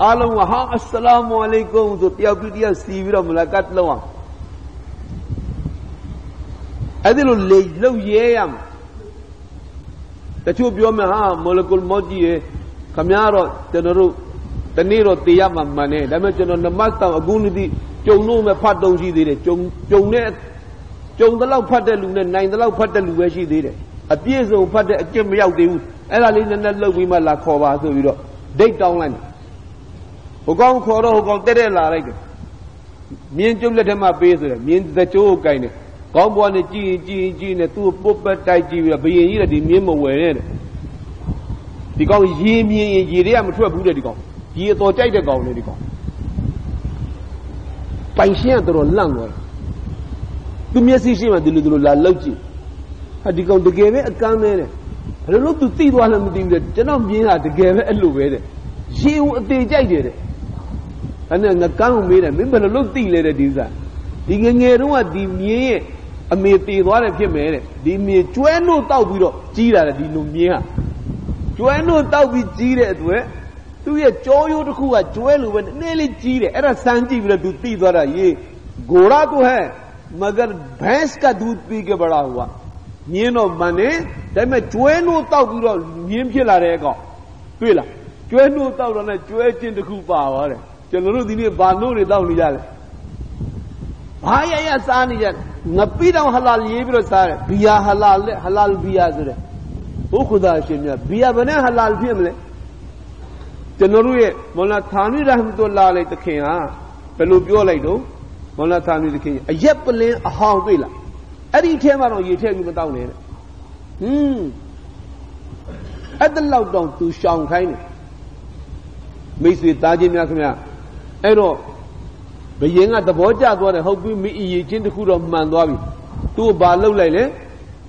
အားလုံးကဟာအစ္စလာမ်အလိုင်ကွမ်ဆိုတယောက်ပြီးတယောက်စီပြီးတော့မလကတ်လုံးအောင်အဲ့ဒီလိုလေလုံရဲရမှာတချို့ပြောမယ်ဟာမော်လကုလ်မော့ကြီးရေခမရတော့ကျွန်တော်တို့တနေ့တော့တေးရမှာမှန်တယ်ဒါပေမဲ့ကျွန်တော်နမတ်တောင်အခုနေ့ကြုံလို့မဲ့ဖတ်တုံရှိသေးတယ်ကြုံကြုံတဲ့ကြုံတလောက်ဖတ်တဲ့လူနဲ့နိုင်တလောက်ဖတ်တဲ့လူပဲရှိသေးတယ်အပြည့်စုံဖတ်တဲ့အကျင့်မရောက်သေးဘူးအဲ့ဒါလေးနည်းနည်းလှုပ်ပြီးမှလာခေါ်ပါဆိုပြီးတော့ဒိတ်တောင်းလိုက် ဟိုကောင်ခေါ်တော့ဟိုကောင်တက်တက်လာလိုက်တယ်မြင်းကျုပ်လက်ထက်မှာပေးဆိုတယ်မြင်းသချိုးကိုကင်တယ်ကောင်းပွားနဲ့ကြည်ရင်ကြည်ရင်ကြည်နေသူ့ပုတ်ပတ်တိုက်ကြည့်ပြီးတော့ဘယင်ကြီးကဒီမြင်းမဝယ်နဲ့ဒီကောင်ရေမြင်ရင်ရေတွေကမထွက်ဘူးတဲ့ဒီကောင်ရေအတော်ကြိုက်တဲ့ကောင်လေဒီကောင်ပိုင်ရှင်းကတော်လန့်သွားတယ်သူမျက်စိရှိမှဒီလိုဒီလိုလာလောက်ကြည့်ဟာဒီကောင်တကယ်ပဲအကမ်းမဲတဲ့ဘယ်လိုလို့သူသိသွားလဲမသိဘူးတဲ့ကျွန်တော်မြင်တာတကယ်ပဲအဲ့လိုပဲတဲ့ရေဦးအသေးကြိုက်တယ်တဲ့ အဲ့နဲ့ငကန်းကိုမေးတယ်မင်းဘယ်လိုလို့သိလဲတဲ့ဒီဥစ္စာဒီငငယ်တုန်းကဒီမြင်းရဲ့အမေတည်သွားတယ်ဖြစ်မယ်တဲ့ဒီမြေကျွဲနှုတ်တောက်ပြီးတော့ကြီးလာတယ်ဒီလိုမြင်းဟာကျွဲနှုတ်တောက်ပြီးကြီးတဲ့အတွက်သူ့ရဲ့ကြောရိုးတစ်ခုကကျွဲလိုပဲနည်းနည်းလေးကြီးတယ်အဲ့ဒါစမ်းကြည့်ပြီးတော့သူသိသွားတာये घोड़ा तो है मगर भैंस का दूध पी के बड़ा हुआ မြင်းတော့မှန်တယ်ဒါပေမဲ့ကျွဲနှုတ်တောက်ပြီးတော့မြင်းဖြစ်လာတဲ့အကောင်တွေ့လားကျွဲနှုတ်တောက်တော့လည်းကျွဲချင်းတစ်ခုပါသွားတယ် ကျွန်တော်တို့ဒီနေ့ဘာနှုတ်တွေတောက်နေကြလဲဘာရရစားနေကြငပိတောင်ဟလာလရေးပြီးတော့စားတယ်ဘီယာဟလာလက်ဟလာဘီယာဆိုတယ်ဘုခဒါရှင်မြတ်ဘီယာဘယ်နဲ့ဟလာဖြစ်မလဲကျွန်တော်တို့ရဲ့မောလာသာနီရဟမတုလာလိုက်တခင်ဟာဘယ်လိုပြောလိုက်တော့မောလာသာနီတခင်အရက်ပလင်းအဟောင်းတွေ့လားအဲ့ဒီထဲမှာတော့ရေထည့်ပြီးမတောက်နဲ့တဲ့ဟွန်းအဲ့တလောက်တော့သူရှောင်ခိုင်းတယ်မိတ်ဆွေသားချင်းများခင်ဗျ အဲ့တော့ဘယင်ကသဘောကျသွားတယ်ဟုတ်ပြီမိအရေးချင်းတစ်ခုတော့မှန်သွားပြီသူ့ကိုဘာလုပ်လိုက်လဲ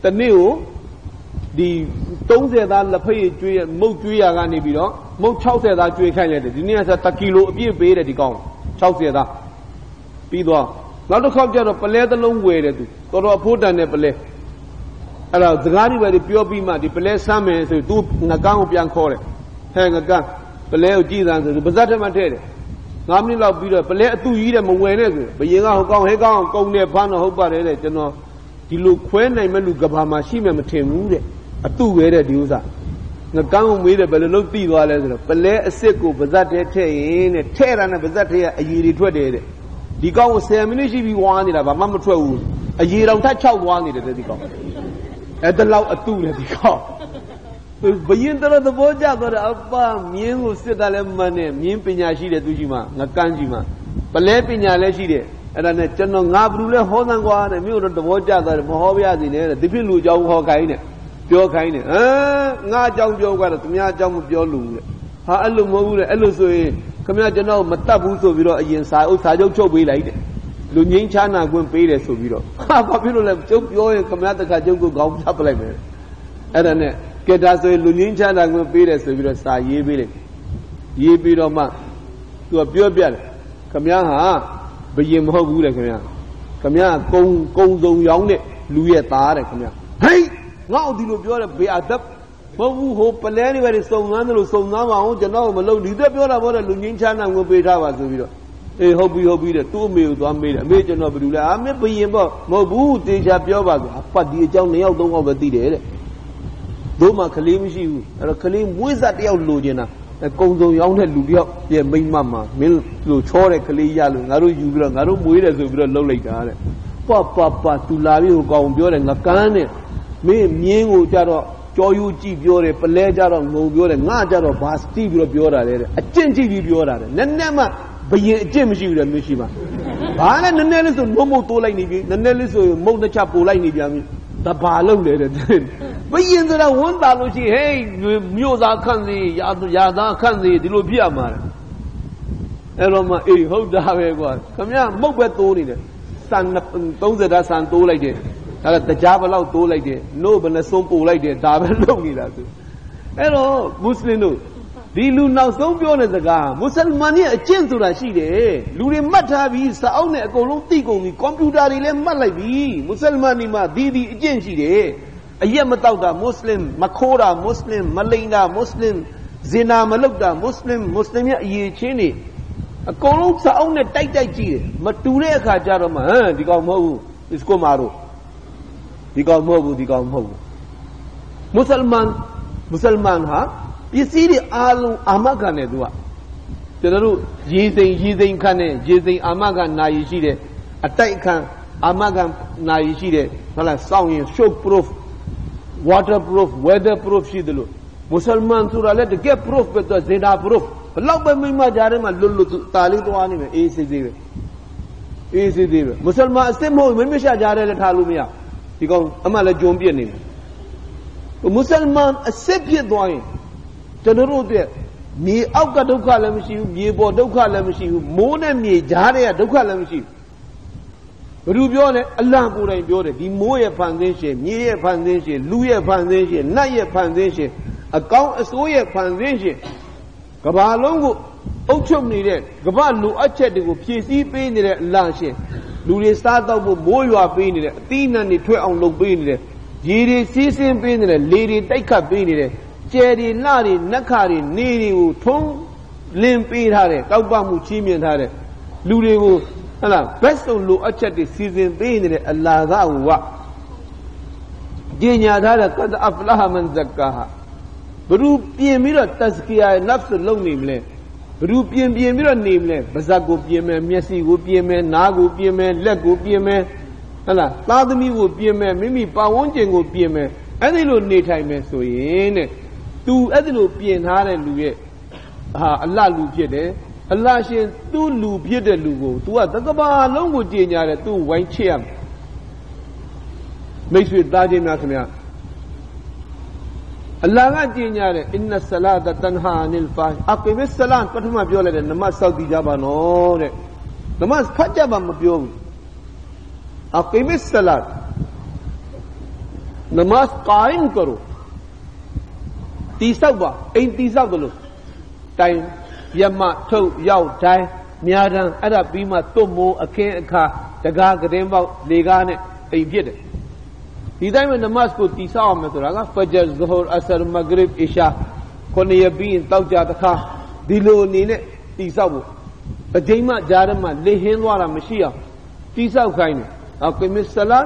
တနေ့ကိုဒီ30သားလက်ဖက်ရည်ကျွေးမုတ်ကျွေးရကနေပြီးတော့မုတ်60သားကျွေးခိုင်းလိုက်တယ်ဒီနေ့ကတကီလိုအပြည့်ပေးတယ်ဒီကောင်60သားပြီးတော့နောက်တစ်ခေါက်ကျတော့ပလဲသလုံးဝယ်တယ်သူတော်တော်အဖို့တန်တဲ့ပလဲအဲ့တော့စကားတွေပဲပြောပြီးမှဒီပလဲစမ်းမယ်ဆိုသူငကန်းကိုပြန်ခေါ်တယ်ဟဲ့ငကန်းပလဲကိုကြည်သံဆိုပါဇက်ထဲမှာထည့်တယ် 9မိနစ်လောက်ပြီးတော့ပလဲအတူကြီးတဲ့မဝယ်နဲ့ဆိုဘယင်ကဟိုကောင်းဟဲကောင်းကုံတယ်ဖမ်းတော့ဟုတ်ပါတယ်တဲ့ကျွန်တော်ဒီလိုခွဲနိုင်မဲ့လူကဘာမှာရှိမှမထင်ဘူးတဲ့အတူပဲတဲ့ဒီဥစ္စာငကန်းကိုမေးတယ်ဘယ်လိုလုပ်သိသွားလဲဆိုတော့ပလဲအစ်စ်ကိုပါဇက်ထဲထည့်ရင်တဲ့ထဲ့တာနဲ့ပါဇက်ထဲကအရည်တွေထွက်တယ်တဲ့ဒီကောင်းကို10မိနစ်ရှိပြီးဝါနေတာဘာမှမထွက်ဘူးအရည်တော်ထက်6ဝါနေတယ်တဲ့ဒီကောင်းအဲ့ဒါလောက်အတူတယ်ဒီကောင်း ဘယင်တော်သဘောကျသွားတယ်အပမြင်းကိုစစ်တာလည်းမှန်တယ်မြင်းပညာရှိတယ်သူရှိမှငကန်းရှိမှပလဲပညာလည်းရှိတယ်အဲ့ဒါနဲ့ကျွန်တော်ငါဘလူလဲဟောသံကွာတဲ့မြို့တော့သဘောကျသွားတယ်မဟောပြရစီနဲ့တဲ့ဒီဖြစ်လူအကြောင်းဟောခိုင်းတယ်ပြောခိုင်းတယ်ဟမ်ငါအကြောင်းပြောကြတော့သူများအကြောင်းမပြောလို့တဲ့ဟာအဲ့လိုမဟုတ်ဘူးတဲ့အဲ့လိုဆိုရင်ခမရကျွန်တော်မတတ်ဘူးဆိုပြီးတော့အရင်စာအုပ်စာချုပ်ချုပ်ပေးလိုက်တယ်လူငင်းချာနာခွင့်ပေးတယ်ဆိုပြီးတော့ဟာဘာဖြစ်လို့လဲကျုပ်ပြောရင်ခမရတခါကျုပ်ကိုခေါင်းဖြတ်ပလိုက်မယ်အဲ့ဒါနဲ့ ကဲဒါဆိုရင်လူငင်းချာနာခွင့်ပေးတယ်ဆိုပြီးတော့စာရေးပေးလိုက်ရေးပြီးတော့မှသူကပြောပြတယ်ခမရဟာဘယင်မဟုတ်ဘူးတဲ့ခမရခမရကုံကုံစုံရောင်းတဲ့လူရဲ့သားတဲ့ခမရဟိတ်ငါ့ကိုဒီလိုပြောတယ်ဘေအဒပ်မဟုတ်ဘူးဟိုပလဲတွေပဲစုံငန်းတယ်လို့စုံငန်းမအောင်ကျွန်တော်မလုပ်ဒီသက်ပြောတာပေါ့တဲ့လူငင်းချမ်းနာကိုပေးထားပါဆိုပြီးတော့အေးဟုတ်ပြီဟုတ်ပြီတဲ့သူ့အမေကိုသွားမေးတယ်အမေကျွန်တော်ဘယ်လိုလဲအမေဘယင်ပေါ့မဟုတ်ဘူးတေချာပြောပါဆိုအပတ်ဒီအကြောင်းနှစ်ယောက်သုံးယောက်ပဲသိတယ်တဲ့ တို့မှကလေးမရှိဘူးအဲ့တော့ကလေးမွေးစားတယောက်လိုချင်တာကုံစုံရောင်းတဲ့လူတယောက်ရဲ့မိမမှာမင်းလိုချောတဲ့ကလေးရလို့ငါတို့ယူပြီးတော့ငါတို့မွေးတယ်ဆိုပြီးတော့လှုပ်လိုက်တာတဲ့ပပပသူလာပြီးဟိုကောင်ပြောတယ်ငကန်းနဲ့မင်းမြင်းကိုကြတော့ကြောယူကြည့်ပြောတယ်ပလဲကြတော့ငုံပြောတယ်ငါကြတော့ဘာစတိပြီးတော့ပြောတာလေတဲ့အကျင့်ကြည့်ပြီးပြောတာလေနည်းနည်းမှဘယင်အကျင့်မရှိဘူးလေမရှိပါဘာလဲနည်းနည်းလေးဆိုမုံမုံတိုးလိုက်နေပြီနည်းနည်းလေးဆိုမုံတစ်ချက်ပို့လိုက်နေပြန်ပြီဒါဘာလုပ်လဲတဲ့ ဘယင်ဆိုတာဝန်တာလို့ရှိဟေးမြို့သားခန့်စီရာရာသားခန့်စီဒီလိုပြရမှာအဲ့တော့မှအေးဟုတ်တာပဲကွာခမရမုတ်ပဲတိုးနေတယ်စံ30ဓာတ်စံတိုးလိုက်တယ်ဒါကတရားဘလောက်တိုးလိုက်တယ်နို့ဘယ်နှဆုံးပို့လိုက်တယ်ဒါပဲလုပ်နေတာသူအဲ့တော့မွတ်စလင်တို့ဒီလူနောက်ဆုံးပြောတဲ့စကားမွတ်စလမန်ရဲ့အကျင့်ဆိုတာရှိတယ်လူတွေမှတ်ထားပြီးစာအုပ်နဲ့အကုန်လုံးသိကုန်ပြီကွန်ပျူတာတွေလည်းမှတ်လိုက်ပြီမွတ်စလမန်ဒီမှာဒီဒီအကျင့်ရှိတယ် အရက်မတောက်တာမွတ်စလင်မခိုးတာမွတ်စလင်မလိန်တာမွတ်စလင်ဇင်နာမလုပ်တာမွတ်စလင်မွတ်စလင်ရဲ့အရေးချင်းတွေအကုန်လုံးစာအုပ်နဲ့တိုက်တိုက်ကြည့်တယ်မတူတဲ့အခါကျတော့မှဟမ်ဒီကောင်မဟုတ်ဘူးအစ်ကိုမာတို့ဒီကောင်မဟုတ်ဘူးဒီကောင်မဟုတ်ဘူးမွတ်စလမန်မွတ်စလမန်ဟာပစ္စည်းတွေအားလုံးအာမခံတယ်သူကကျွန်တော်တို့ရေစိမ်ရေစိမ်ခန့်နဲ့ရေစိမ်အာမခံနာရီရှိတယ်အတိုက်ခံအာမခံနာရီရှိတယ်ဟုတ်လားစောင့်ရင် shock proof water proof weather proof ရှိတယ်လို့မွတ်စလမန်ဆိုတာလည်းတကယ် proof ပဲတော့ဇေဒါ proof ဘလောက်ပဲမိမကြားထဲမှာလွတ်လွတ်တာလေးသွားနေမယ်အေးစစ်သေးပဲအေးစစ်သေးပဲမွတ်စလမန်အစ်စ်မဟုတ်မိမရှာကြားထဲလည်းထားလို့မရဒီကောင်အမှလည်းဂျုံပြစ်နေတယ်မွတ်စလမန်အစ်စ်ပြစ်သွားရင်ကျွန်တော်တို့အတွက်မြေအောက်ကဒုက္ခလည်းမရှိဘူးမြေပေါ်ဒုက္ခလည်းမရှိဘူးမိုးနဲ့မြေကြားထဲကဒုက္ခလည်းမရှိဘူး ဘယ်သူပြောလဲအလ္လာဟ်ကိုယ်တိုင်ပြောတယ်ဒီမိုးရဲ့ဖန်ဆင်းရှင်မြေရဲ့ဖန်ဆင်းရှင်လူရဲ့ဖန်ဆင်းရှင်နတ်ရဲ့ဖန်ဆင်းရှင်အကောင်းအဆိုးရဲ့ဖန်ဆင်းရှင်ကဘာလုံးကိုအုပ်ချုပ်နေတဲ့ကဘာလူအပ်ချက်တွေကိုဖြည့်ဆည်းပေးနေတဲ့အလ္လာဟ်ရှင်လူတွေစားတော့ဖို့မိုးရွာပေးနေတယ်အသီးနှံတွေထွက်အောင်လုပ်ပေးနေတယ်ရေတွေစီးဆင်းပေးနေတယ်လေတွေတိုက်ခတ်ပေးနေတယ်ကျယ်တွေလှတွေနက်ခါတွေနေတွေကိုထုံးလင်းပေးထားတယ်တောက်ပမှုချီးမြှင့်ထားတယ်လူတွေကို ဟလာဘက်ဆုံးလိုအပ်ချက်တွေစီစဉ်ပေးနေတယ်အလာကဝကြီးညာထားတဲ့ကတ်အဖလာမန်ဇကာဟာဘ누구ပြင်ပြီးတော့တစကီယာနဖ်လုံနေမလဲဘ누구ပြင်ပြင်ပြီးတော့နေမလဲပါဇက်ကိုပြင်မယ်မျက်စိကိုပြင်မယ်နားကိုပြင်မယ်လက်ကိုပြင်မယ်ဟလာသားသမီးကိုပြင်မယ်မိမိပတ်ဝန်းကျင်ကိုပြင်မယ်အဲ့ဒီလိုနေထိုင်မယ်ဆိုရင်တဲ့သူအဲ့ဒီလိုပြင်ထားတဲ့လူရဲ့ဟာအလလူဖြစ်တယ် အလရှင်သူ့လူဖြစ်တဲ့လူကို तू ကသကဘာလုံးကိုကြင်ညာတယ် तू ဝိုင်းချစ်ရမယ်မိတ်ဆွေသားချင်းများခင်ဗျာအလ္လာဟ်ကကြင်ညာတယ်အင်နဆလာတတန်ဟာနိလ်ဖာအကိမစ်ဆလမ်ပထမပြောလိုက်တယ်နမတ်စောက်တည်ကြပါနော်တဲ့နမတ်ဖတ်ကြပါမပြောဘူးအကိမစ်ဆလာနမတ်ကာရင်ကရောတိဆောက်ပါအိမ်တိဆောက်တယ်လို့တိုင် ရမထုတ်ရောက်တိုင်းများတန်းအဲ့ဒါပြီးမှသွတ်မိုးအခင်းအခါတကားကတင်းပေါက်လေကားနဲ့အိမ်ဖြစ်တယ်ဒီတိုင်းမှာနမတ်ကိုတိဆောက်အောင်မယ်ဆိုတာကဖဂျ်ဇဟူရ်အဆရ်မဂရစ်အီရှာခုနှစ်ရပြီးတောက်ကြတခါဒီလိုအနေနဲ့တိဆောက်ဖို့အကျိမကြားထဲမှာလေဟင်းသွားတာမရှိအောင်တိဆောက်ခိုင်းတယ်အကိမစ္စလာ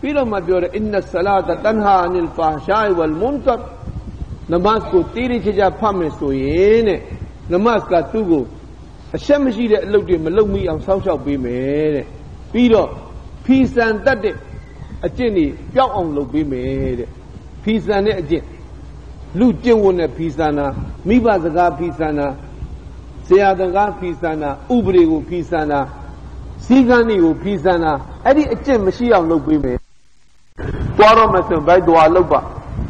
ပြီးတော့မှပြောတယ်အင်နဆလာတတန်ဟာအနိလ်ဖာရှာဝလ်မွန်ကတ်နမတ်ကိုတိရိချာချာဖတ်မယ်ဆိုရင်တဲ့ နမတ်ကသူ့ကိုအရှက်မရှိတဲ့အလုပ်တွေမလုပ်မိအောင်စောင့်ရှောက်ပေးမယ်တဲ့ပြီးတော့ဖီဆန်တတ်တဲ့အကျင့်တွေပျောက်အောင်လုပ်ပေးမယ်တဲ့ဖီဆန်တဲ့အကျင့်လူကျင့်ဝတ်နဲ့ဖီဆန်တာမိဘစကားဖီဆန်တာဆရာတကားဖီဆန်တာဥပဒေကိုဖီဆန်တာစည်းကမ်းတွေကိုဖီဆန်တာအဲ့ဒီအကျင့်မရှိအောင်လုပ်ပေးမယ်သွားတော့မယ်ဆိုဘိုက်တော်လုပ်ပါ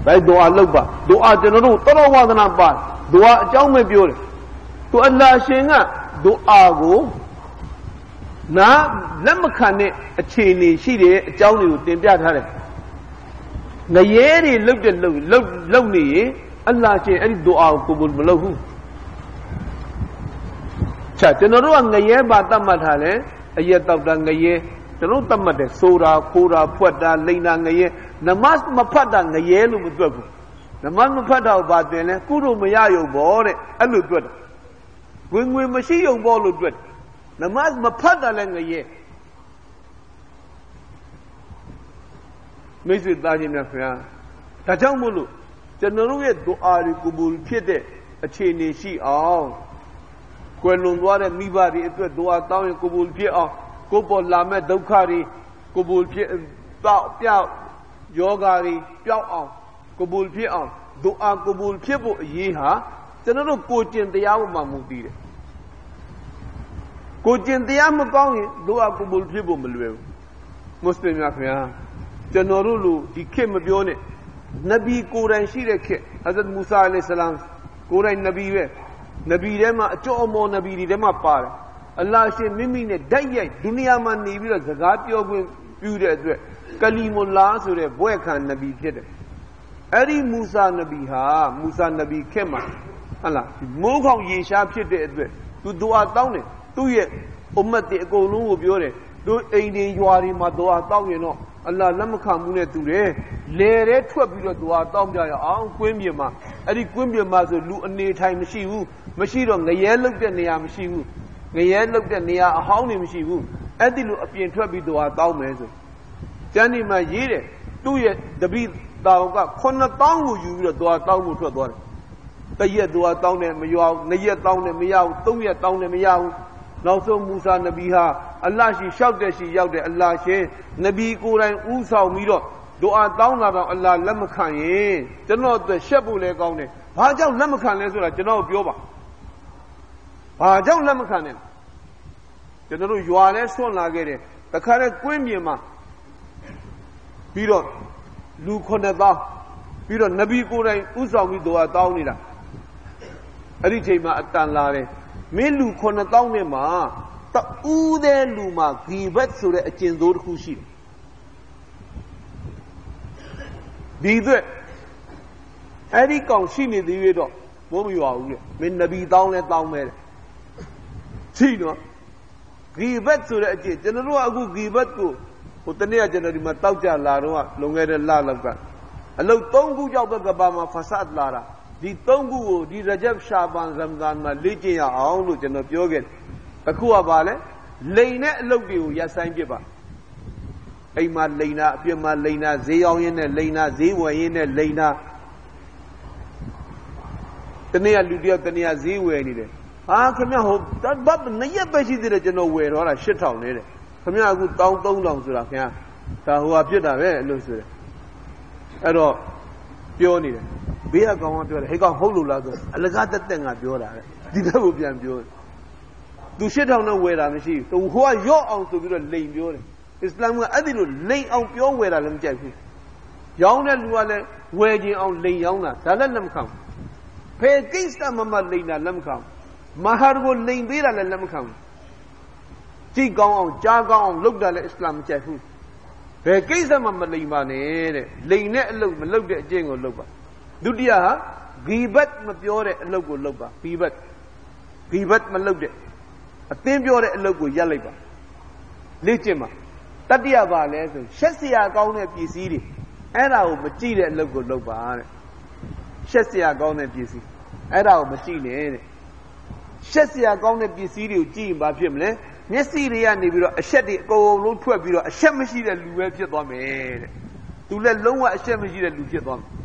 ဘိုက်တော်လုပ်ပါဒူအာကျွန်တော်တို့တော်တော်ဝါသနာပါဒူအာအကြောင်းပဲပြောတယ် သူအလ္လာရှင်ကဒူအာကိုနာလက်မခံတဲ့အခြေအနေရှိတဲ့အကြောင်းတွေကိုတင်ပြထားတယ်ငရဲတွေလုတ်တဲ့လုတ်လုတ်လုတ်နေရင်အလ္လာရှင်အဲ့ဒီဒူအာကိုကိုမလုပ်ဘူးချာကျွန်တော်တို့ကငရဲပါတတ်မှတ်ထားတယ်အရက်တောက်တာငရဲကျွန်တော်တတ်မှတ်တယ်ဆိုတာခိုးတာဖွက်တာလိန်တာငရဲနမတ်မဖတ်တာငရဲလို့မတွက်ဘူးနမတ်မဖတ်တာကိုဘာတွင်လဲကုတို့မရယုံဘောတဲ့အဲ့လိုတွက်တယ် ဝင်ငွေမရှိယုံဘောလို့တွက်တယ်နမတ်မဖတ်တာလည်းငရဲမိတ်ဆွေသားချင်းများခင်ဗျာဒါကြောင့်မို့လို့ကျွန်တော်တို့ရဲ့ဒူအာရီကူဘူလ်ဖြစ်တဲ့အခြေအနေရှိအောင်ကွယ်လွန်သွားတဲ့မိဘတွေအတွက်ဒူအာတောင်းရင်ကူဘူလ်ဖြစ်အောင်ကိုယ်ပေါ်လာမဲ့ဒုက္ခတွေကိုဘူလ်ဖြစ်တောက်ပြောက်ယောဂါတွေပျောက်အောင်ကူဘူလ်ဖြစ်အောင်ဒူအာကူဘူလ်ဖြစ်ဖို့အရေးဟာ ကျွန်တော်တို့ကိုကျင့်တရားပေါ်မှာမူတည်တယ်ကိုကျင့်တရားမကောင်းရင်ဒူအာကူဘူလ်ဖြစ်ဖို့မလွယ်ဘူးမွတ်စလင်များခင်ဗျာကျွန်တော်တို့လူဒီခေတ်မပြောနဲ့နဗီကိုယ်တိုင်ရှိတဲ့ခေတ်ဟဇရတ်မူဆာအလိုင်ဆလမ်ကိုယ်တိုင်နဗီပဲနဗီထဲမှာအကျော်အမော်နဗီတွေထဲမှာပါတယ်အလ္လာရှင်မိမိနဲ့ဓာတ်ရိုက်ဒုနီယာမှာနေပြီးတော့စကားပြောခွင့်ပြုတဲ့အတွက်ကလီမူလာဆိုတဲ့ဘွဲ့ခံနဗီဖြစ်တယ်အဲ့ဒီမူဆာနဗီဟာမူဆာနဗီခေတ်မှာ ဟလာမိုးခေါင်ရေရှားဖြစ်တဲ့အတွက်သူဒူအာတောင်းတယ်သူ့ရဲ့အွမ်မတ်တွေအကုန်လုံးကိုပြောတယ်တို့အိမ်တွေရွာတွေမှာဒူအာတောင်းရင်တော့အလ္လာလက်မခံဘူးနဲ့တူတယ်လေတဲ့ထွက်ပြီးတော့သူဟာတောင်းပြရအောင်ကွင်းပြင်မှာအဲ့ဒီကွင်းပြင်မှာဆိုလူအနေထိုင်မရှိဘူးမရှိတော့ငရဲလုတ်တဲ့နေရာမရှိဘူးငရဲလုတ်တဲ့နေရာအဟောင်းနေမရှိဘူးအဲ့ဒီလိုအပြင်ထွက်ပြီးသူဟာတောင်းမယ်ဆိုကျမ်းဒီမှာရေးတယ်သူ့ရဲ့တပိတောင်က9000ကိုယူပြီးတော့သူဟာတောင်းဖို့ထွက်သွားတယ် တရက်သူဟာတောင်းတယ်မရွာဘူးနှစ်ရက်တောင်းတယ်မရဘူးသုံးရက်တောင်းတယ်မရဘူးနောက်ဆုံးမူဆာနဗီဟာအလ္လာဟ်ရှိလျှောက်တဲ့ရှိရောက်တယ်အလ္လာဟ်ရှင်နဗီကိုယ်တိုင်ဥဆောင်ပြီးတော့ဒူအာတောင်းတာတော့အလ္လာဟ်လက်မခံရင်ကျွန်တော်အတွက်ရှက်ဖို့လည်းကောင်းတယ်။ဘာကြောင့်လက်မခံလဲဆိုတာကျွန်တော်ပြောပါ။ဘာကြောင့်လက်မခံလဲ။ကျွန်တော်တို့ရွာလဲဆွန့်လာခဲ့တယ်။တခါတည်းကွင်းပြင်မှာပြီးတော့လူ9000ပြီးတော့နဗီကိုယ်တိုင်ဥဆောင်ပြီးဒူအာတောင်းနေတာ။ အဲ့ဒီချိန်မှာအတန်လာတယ်။မင်းလူ9000နဲ့မှာတူးတဲ့လူမှာဂီဘတ်ဆိုတဲ့အကျင့်သိုးတစ်ခုရှိတယ်ဒီအတွက်အဲ့ဒီကောင်ရှိနေသေးရတော့မိုးမရွာဘူးလေမင်းနဗီတောင်းလဲတောင်းမယ်ရှိနော်ဂီဘတ်ဆိုတဲ့အကျင့်ကျွန်တော်တို့ကအခုဂီဘတ်ကိုဟိုတနေ့ကကျွန်တော်ဒီမှာတောက်ကြလာတော့လုံခဲ့တဲ့လလောက်က အလုတ်၃ခုကြောက်တဲ့ကဘာမှာဖဆတ်လာတာ ဒီသုံးခုကိုဒီရဂျပ်ရှာဘန်ရမ်ဇန်မှာလေ့ကျင့်ရအောင်လို့ကျွန်တော်ပြောခဲ့တယ်။အခုကဘာလဲလိန်တဲ့အလုပ်တွေကိုရပ်ဆိုင်ပြပါ။အိမ်မှာလိန်တာအပြစ်မှာလိန်တာဈေးရောင်းရင်းနဲ့လိန်တာဈေးဝယ်ရင်းနဲ့လိန်တာတနေ့ကလူတယောက်တနေ့ကဈေးဝယ်နေတယ်။ဟာခင်ဗျဟိုဘတ်နှစ်ရက်ပဲရှိသေးတယ်ကျွန်တော်ဝယ်တော့တာ8000လေးတဲ့။ခင်ဗျအခု13000ဆိုတာခင်ဗျဒါဟိုဟာပြစ်တာပဲလို့ဆိုတယ်။အဲ့တော့ပြောနေတယ် ဘေးကကောင်ကပြောတယ်ဟဲ့ကောင်ဟုတ်လို့လားဆိုအလကားတက်တက်ငါပြောတာတဲ့ဒီဘက်ကိုပြန်ပြောသူရှစ်ထောင်နဲ့ဝယ်တာမရှိဘူးသူဟိုကရော့အောင်ဆိုပြီးတော့လိန်ပြောတယ်အစ္စလာမ်ကအဲ့ဒီလိုလိန်အောင်ပြောဝယ်တာလည်းမကြိုက်ဘူးရောင်းတဲ့လူကလည်းဝယ်ခြင်းအောင်လိန်ရောင်းတာဒါလည်းလက်မခံဘူးဖေကိစ္စမမလိန်တာလက်မခံဘူးမဟာကိုလိန်ပေးတာလည်းလက်မခံဘူးကြိတ်ကောင်းအောင်ကြားကောင်းအောင်လုပ်တာလည်းအစ္စလာမ်မကြိုက်ဘူးဘယ်ကိစ္စမှမလိန်ပါနဲ့တဲ့လိန်တဲ့အလုပ်မလုပ်တဲ့အကျင့်ကိုလုပ်ပါ ဒုတိယဟာဂီဘတ်မပြောတဲ့အလုပ်ကိုလုပ်ပါဂီဘတ်ဂီဘတ်မလုပ်တဲ့အသင်းပြောတဲ့အလုပ်ကိုရပ်လိုက်ပါလေ့ကျင့်ပါတတိယပါလဲဆိုရှက်စရာကောင်းတဲ့ပစ္စည်းတွေအဲ့ဒါကိုမကြည့်တဲ့အလုပ်ကိုလုပ်ပါတဲ့ရှက်စရာကောင်းတဲ့ပစ္စည်းအဲ့ဒါကိုမကြည့်နဲ့တဲ့ရှက်စရာကောင်းတဲ့ပစ္စည်းတွေကိုကြည့်ရင်ဘာဖြစ်မလဲမျက်စိတွေကနေပြီးတော့အရှက်တွေအကုန်လုံးထွက်ပြီးတော့အရှက်မရှိတဲ့လူပဲဖြစ်သွားမယ်တဲ့သူလည်းလုံးဝအရှက်မရှိတဲ့လူဖြစ်သွားမယ်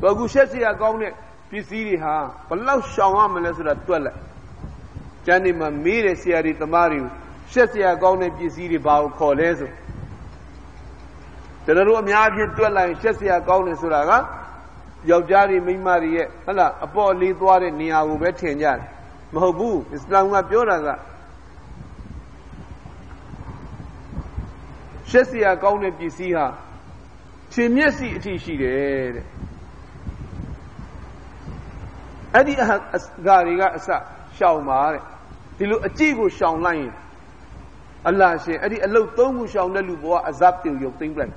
တော့အခုရှက်စရာကောင်းတဲ့ပစ္စည်းတွေဟာဘလောက်ရှောင်ရမလဲဆိုတာတွက်လိုက်ကျန်နေမှာမေးတဲ့ဆရာတွေတမားတွေရှက်စရာကောင်းတဲ့ပစ္စည်းတွေဘာကိုခေါ်လဲဆိုကျွန်တော်တို့အများအပြားတွက်လိုက်ရှက်စရာကောင်းတယ်ဆိုတာကယောက်ျားတွေမိန်းမတွေရဲ့ဟလာအပေါ်လေးသွားတဲ့နေရာကိုပဲထင်ကြတယ်မဟုတ်ဘူးအစ္စလာမ်ကပြောတာကရှက်စရာကောင်းတဲ့ပစ္စည်းဟာရှင်မျက်စိအထိရှိတယ်တဲ့ အဲ့ဒီအဟာဂါတွေကအစရှောင်ပါတဲ့ဒီလိုအကြည့်ကိုရှောင်လိုက်ရင်အလ္လာဟ်ရှင်အဲ့ဒီအလုတ်သုံးခုရှောင်တဲ့လူဘဝအဇပ်ပြုတ်ရုပ်သိမ့်ပလိုက်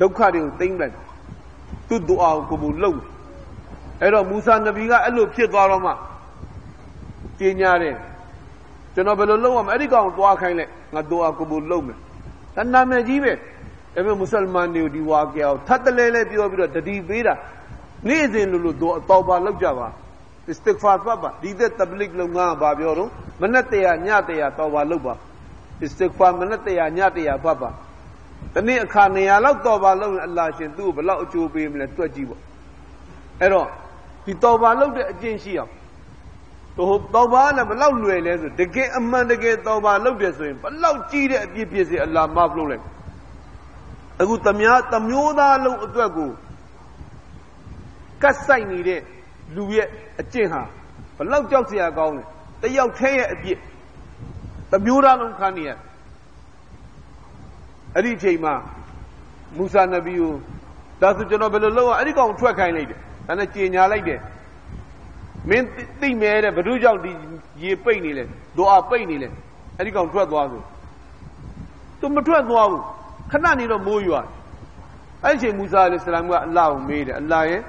ဒုက္ခတွေကိုသိမ့်ပလိုက်သူ့ဒူအာကိုဘူလုံအဲ့တော့မူဆာနဗီကအဲ့လိုဖြစ်သွားတော့မှကျင်းညာတယ်ကျွန်တော်ဘယ်လိုလုပ်ရမလဲအဲ့ဒီကောင်သွားခိုင်းလိုက်ငါဒူအာကိုဘူလုံမယ်တဏ္ဍာမယ်ကြီးပဲအဲ့မဲ့မွတ်စလမန်တွေကိုဒီဝါကြောက်ထပ်တလဲလဲပြောပြီးတော့တတိပေးတာ နေ့စဉ်လိုလိုဒူအတော်ပါလောက်ကြပါ istighfar ဖတ်ပါဒီသက် tabligh လုပ်ငန်းကဘာပြောတော့မနဲ့တရားညတရားတော်ပါလုပ်ပါ istighfar မနဲ့တရားညတရားဖတ်ပါတနေ့အခါနေရာလောက်တော်ပါလုပ်ရင်အလ္လာဟ်ရှင်သူ့ကိုဘလောက်အကျိုးပေးမလဲတွက်ကြည့်ပေါ့အဲ့တော့ဒီတော်ပါလုပ်တဲ့အကျင့်ရှိအောင်တော့တော်ပါနဲ့ဘလောက်လွယ်လဲဆိုတကယ်အမှန်တကယ်တော်ပါလုပ်တယ်ဆိုရင်ဘလောက်ကြီးတဲ့အပြစ်ဖြစ်စေအလ္လာဟ်မဖလို့လိုက်အခုတမ ्या တမျိုးသားလုံးအတွက်ကို ကတ်ဆိုင်နေတဲ့လူရဲ့အကျင့်ဟာဘလောက်ကြောက်စရာကောင်းလဲတယောက်ထဲရဲ့အပြစ်တမျိုးသားလုံးခံနေရအဲ့ဒီအချိန်မှာမူဆာနဗီကိုဒါဆိုကျွန်တော်ဘယ်လိုလုပ်ရအဲ့ဒီကောင်ထွက်ခိုင်းလိုက်တယ်ဒါနဲ့ကြင်ညာလိုက်တယ်မင်းသိမဲတဲ့ဘ누구ကြောင့်ဒီရေပိတ်နေလဲဒွာပိတ်နေလဲအဲ့ဒီကောင်ထွက်သွားဆိုသူမထွက်သွားဘူးခဏနေတော့မိုးရွာအဲ့ဒီအချိန်မူဆာအလိုင်စလမ်ကအလ္လာဟ်ကိုမေးတယ်အလ္လာဟ်ရဲ့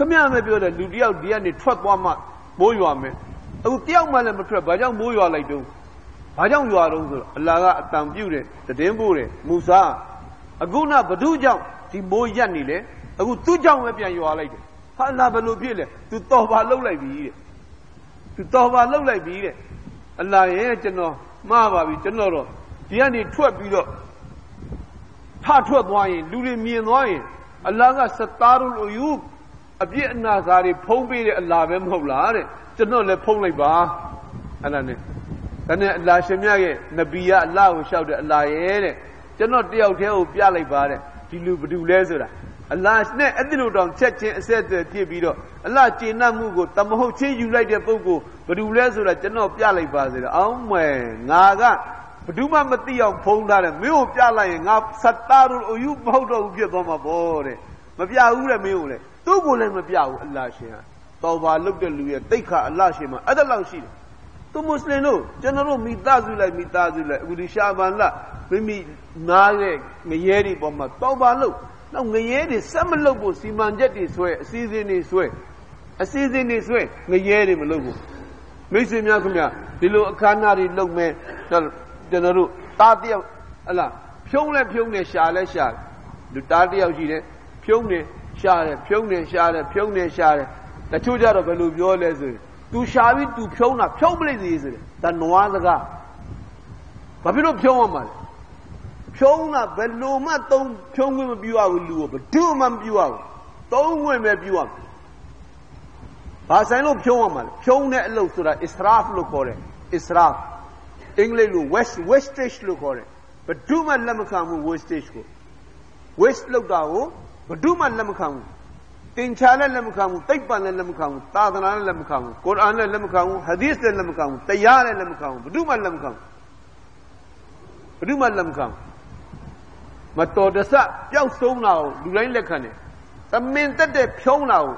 ခမရမယ်ပြောတယ်လူတယောက်ဒီကနေထွက်သွားမှမိုးရွာမယ်အခုတယောက်မှလည်းမထွက်ဘာကြောင့်မိုးရွာလိုက်တုံးဘာကြောင့်ရွာတုံးဆိုတော့အလ္လာဟ်ကအတန်ပြုတ်တယ်တည်င်းပို့တယ်မူဆာအခုနဘ누구ကြောင့်ဒီမိုးရက်နေလဲအခုသူ့ကြောင့်ပဲပြန်ရွာလိုက်တယ်ဟာအလ္လာဟ်ဘယ်လိုဖြစ်လဲသူတော်ပါလှုပ်လိုက်ပြီတဲ့သူတော်ပါလှုပ်လိုက်ပြီတဲ့အလ္လာဟ်ရဲ့ကျွန်တော်မှားပါပြီကျွန်တော်တော့ဒီကနေထွက်ပြီးတော့ထထွက်သွားရင်လူတွေမြင်သွားရင်အလ္လာဟ်ကစတာရုလ်အယူ အပြစ်အနာစာတွေဖုံးပေးတဲ့အလ္လာဟ်ပဲမဟုတ်လားတဲ့ကျွန်တော်လည်းဖုံးလိုက်ပါအဲ့ဒါနဲ့ဒါနဲ့အလ္လာဟ်ရှင်မြတ်ရဲ့နဗီယအလ္လာဟ်ကိုလျှောက်တဲ့အလ္လာဟ်ရဲ့တဲ့ကျွန်တော်တယောက်တည်းကိုပြလိုက်ပါတဲ့ဒီလူဘယ်သူလဲဆိုတာအလ္လာဟ်နဲ့အဲ့ဒီလိုတောင်ချက်ချင်းအဆက်အသွယ်ဖြစ်ပြီးတော့အလ္လာဟ်ကျေနပ်မှုကိုတမဟုတ်ချင်းယူလိုက်တဲ့ပုဂ္ဂိုလ်ဘယ်သူလဲဆိုတာကျွန်တော်ပြလိုက်ပါစေတဲ့အောင်းမယ်ငါကဘယ်သူမှမသိအောင်ဖုံးထားတယ်မင်းကိုပြလိုက်ရင်ငါစတ္တာရုအယူမဟုတ်တော့ဘူးဖြစ်သွားမှာပေါ့တဲ့မပြဘူးတဲ့မင်းကိုလေ သူ့ကိုလည်းမပြဘူးအလ္လာဟ်ရှင်ဟာတော်ပါလုတ်တဲ့လူရဲ့တိတ်ခါအလ္လာဟ်ရှင်မှာအဲ့ဒါလောက်ရှိတယ်သူမွတ်စလင်တို့ကျွန်တော်တို့မိသားစုလိုက်မိသားစုလိုက်အခုဒီရှာဘန်လမိမိနားရဲ့ငရဲတွေပေါ်မှာတော်ပါလုတ်နောက်ငရဲတွေစက်မလုတ်ဖို့စီမံချက်တွေဆွဲအစည်းအဝေးတွေဆွဲအစည်းအဝေးတွေဆွဲငရဲတွေမလုတ်ဘူးမိတ်ဆွေများခင်ဗျဒီလိုအခမ်းအနားတွေလုပ်မယ်ကျွန်တော်တို့တားတယောက်ဟလာဖြုံးလဲဖြုံးနေရှာလဲရှာလူတားတယောက်ရှိတယ်ဖြုံးနေ ရှာတယ်ဖြုံးနေရှာတယ်ဖြုံးနေရှာတယ်တချို့ကြတော့ဘယ်လိုပြောလဲဆိုရင် तू ရှာပြီး तू ဖြုံးတာဖြုံးပလိုက်စီဆိုတယ်ဒါနွားစကားဘာဖြစ်လို့ဖြုံးရမှာလဲဖြုံးတာဘယ်လိုမှသုံးဖြုံးခွင့်မပြုရဘူးလူကိုဘယ်သူမှမပြုရဘူးသုံးခွင့်ပဲပြုရမှာဘာဆိုင်လို့ဖြုံးရမှာလဲဖြုံးတဲ့အလုပ်ဆိုတာ israf လို့ခေါ်တယ် israf အင်္ဂလိပ်လို west wastage လို့ခေါ်တယ်ဘယ်သူမှလက်မခံဘူး wastage ကို waste လုပ်တာကို ဘယ်သူမှလက်မခံဘူးတင်ချာလည်းလက်မခံဘူးတိတ်ပံလည်းလက်မခံဘူးသာသနာလည်းလက်မခံဘူးကုရ်အာန်လည်းလက်မခံဘူးဟာဒီသ်လည်းလက်မခံဘူးတရားလည်းလက်မခံဘူးဘယ်သူမှလက်မခံဘူးဘယ်သူမှလက်မခံဘူးမတော်တဆပျောက်ဆုံးတာကိုလူတိုင်းလက်ခံတယ်သမင်တက်တဲ့ဖြုံးတာကို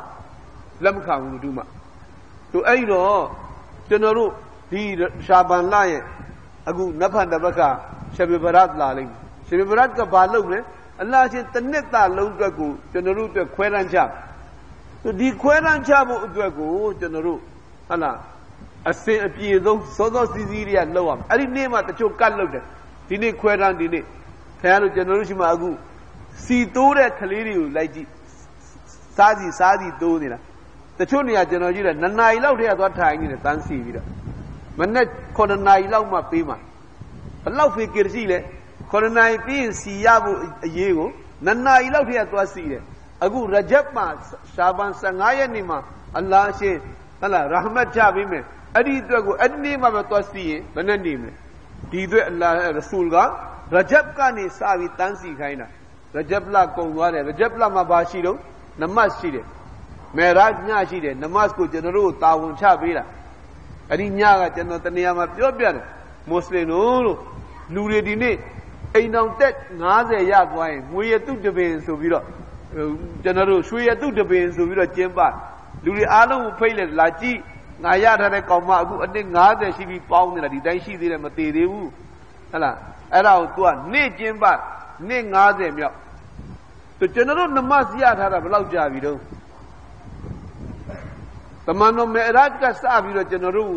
လက်မခံဘူးဘယ်သူမှသူအဲ့ဒီတော့ကျွန်တော်တို့ဒီရှာဘန်လရဲ့အခုနဖတ်တပတ်ကရှေဘဗရတ်လာလိမ့်ရှေဘဗရတ်ကဘာလုပ်လဲ အလ္လာဟ်ရှင်တနစ်တာလုံးအတွက်ကိုကျွန်တော်တို့အတွက်ခွဲရန်ချဒီခွဲရန်ချဖို့အတွက်ကိုကျွန်တော်တို့ဟလာအစင်အပြေဆုံးစောစောစီးစီးတွေကလောက်ရမယ်အဲ့ဒီနေ့မှတချို့ကတ်လောက်တယ်ဒီနေ့ခွဲရန်ဒီနေ့ခင်ဗျားတို့ကျွန်တော်တို့ရှိမှအခုစီတိုးတဲ့ကလေးတွေကိုလိုက်ကြည့်စားစီစားစီတိုးနေတာတချို့နေရာကျွန်တော်ကြည့်တယ်နှစ်နာရီလောက်တည်းကသွားထိုင်နေတယ်တန်းစီပြီးတော့မနေ့9နာရီလောက်မှပေးမှာဘလောက်ဖေကရစီလဲ 9နာရီပြီးရင်စီရဖို့အရေးကိုနှစ်နာရီလောက်တည်းကသွားစီတယ်အခုရဂျပ်မှာရှာဘန်15ရက်နေ့မှာအလ္လာဟ်ရှင်ဟလာရဟမတ်ချပေးမယ်အဲ့ဒီအတွက်ကိုအဲ့ဒီနေ့မှပဲသွားစီရင်ဘယ်နဲ့နေမလဲဒီအတွက်အလ္လာဟ်ရဆူလ်ကရဂျပ်ကနေစပြီးတန်းစီခိုင်းတာရဂျပ်လကုံသွားတယ်ရဂျပ်လမှာဘာရှိတော့နမတ်ရှိတယ်မေရာညရှိတယ်နမတ်ကိုကျွန်တော်တို့တာဝန်ချပေးတာအဲ့ဒီညကကျွန်တော်တနေရာမှာပြောပြတယ်မွတ်စလင်တို့လို့လူတွေဒီနေ့ အိမ်တော်တက်90ရသွားရင်ငွေရတုတပင်ဆိုပြီးတော့ကျွန်တော်တို့ရွှေရတုတပင်ဆိုပြီးတော့ကျင်းပလူတွေအားလုံးကိုဖိတ်လေလာကြည့်ငါရထားတဲ့ကောင်မအခုအနှစ်90ရှိပြီးပေါင်းနေတာဒီတိုင်းရှိသေးတယ်မသေးသေးဘူးဟဟလားအဲ့ဒါကို तू ကနေ့ကျင်းပနေ့90မြောက်သူကျွန်တော်တို့နမတ်ရထားတာဘယ်လောက်ကြာပြီတော့တမန်တော်မေရာတ်ကစပြီးတော့ကျွန်တော်တို့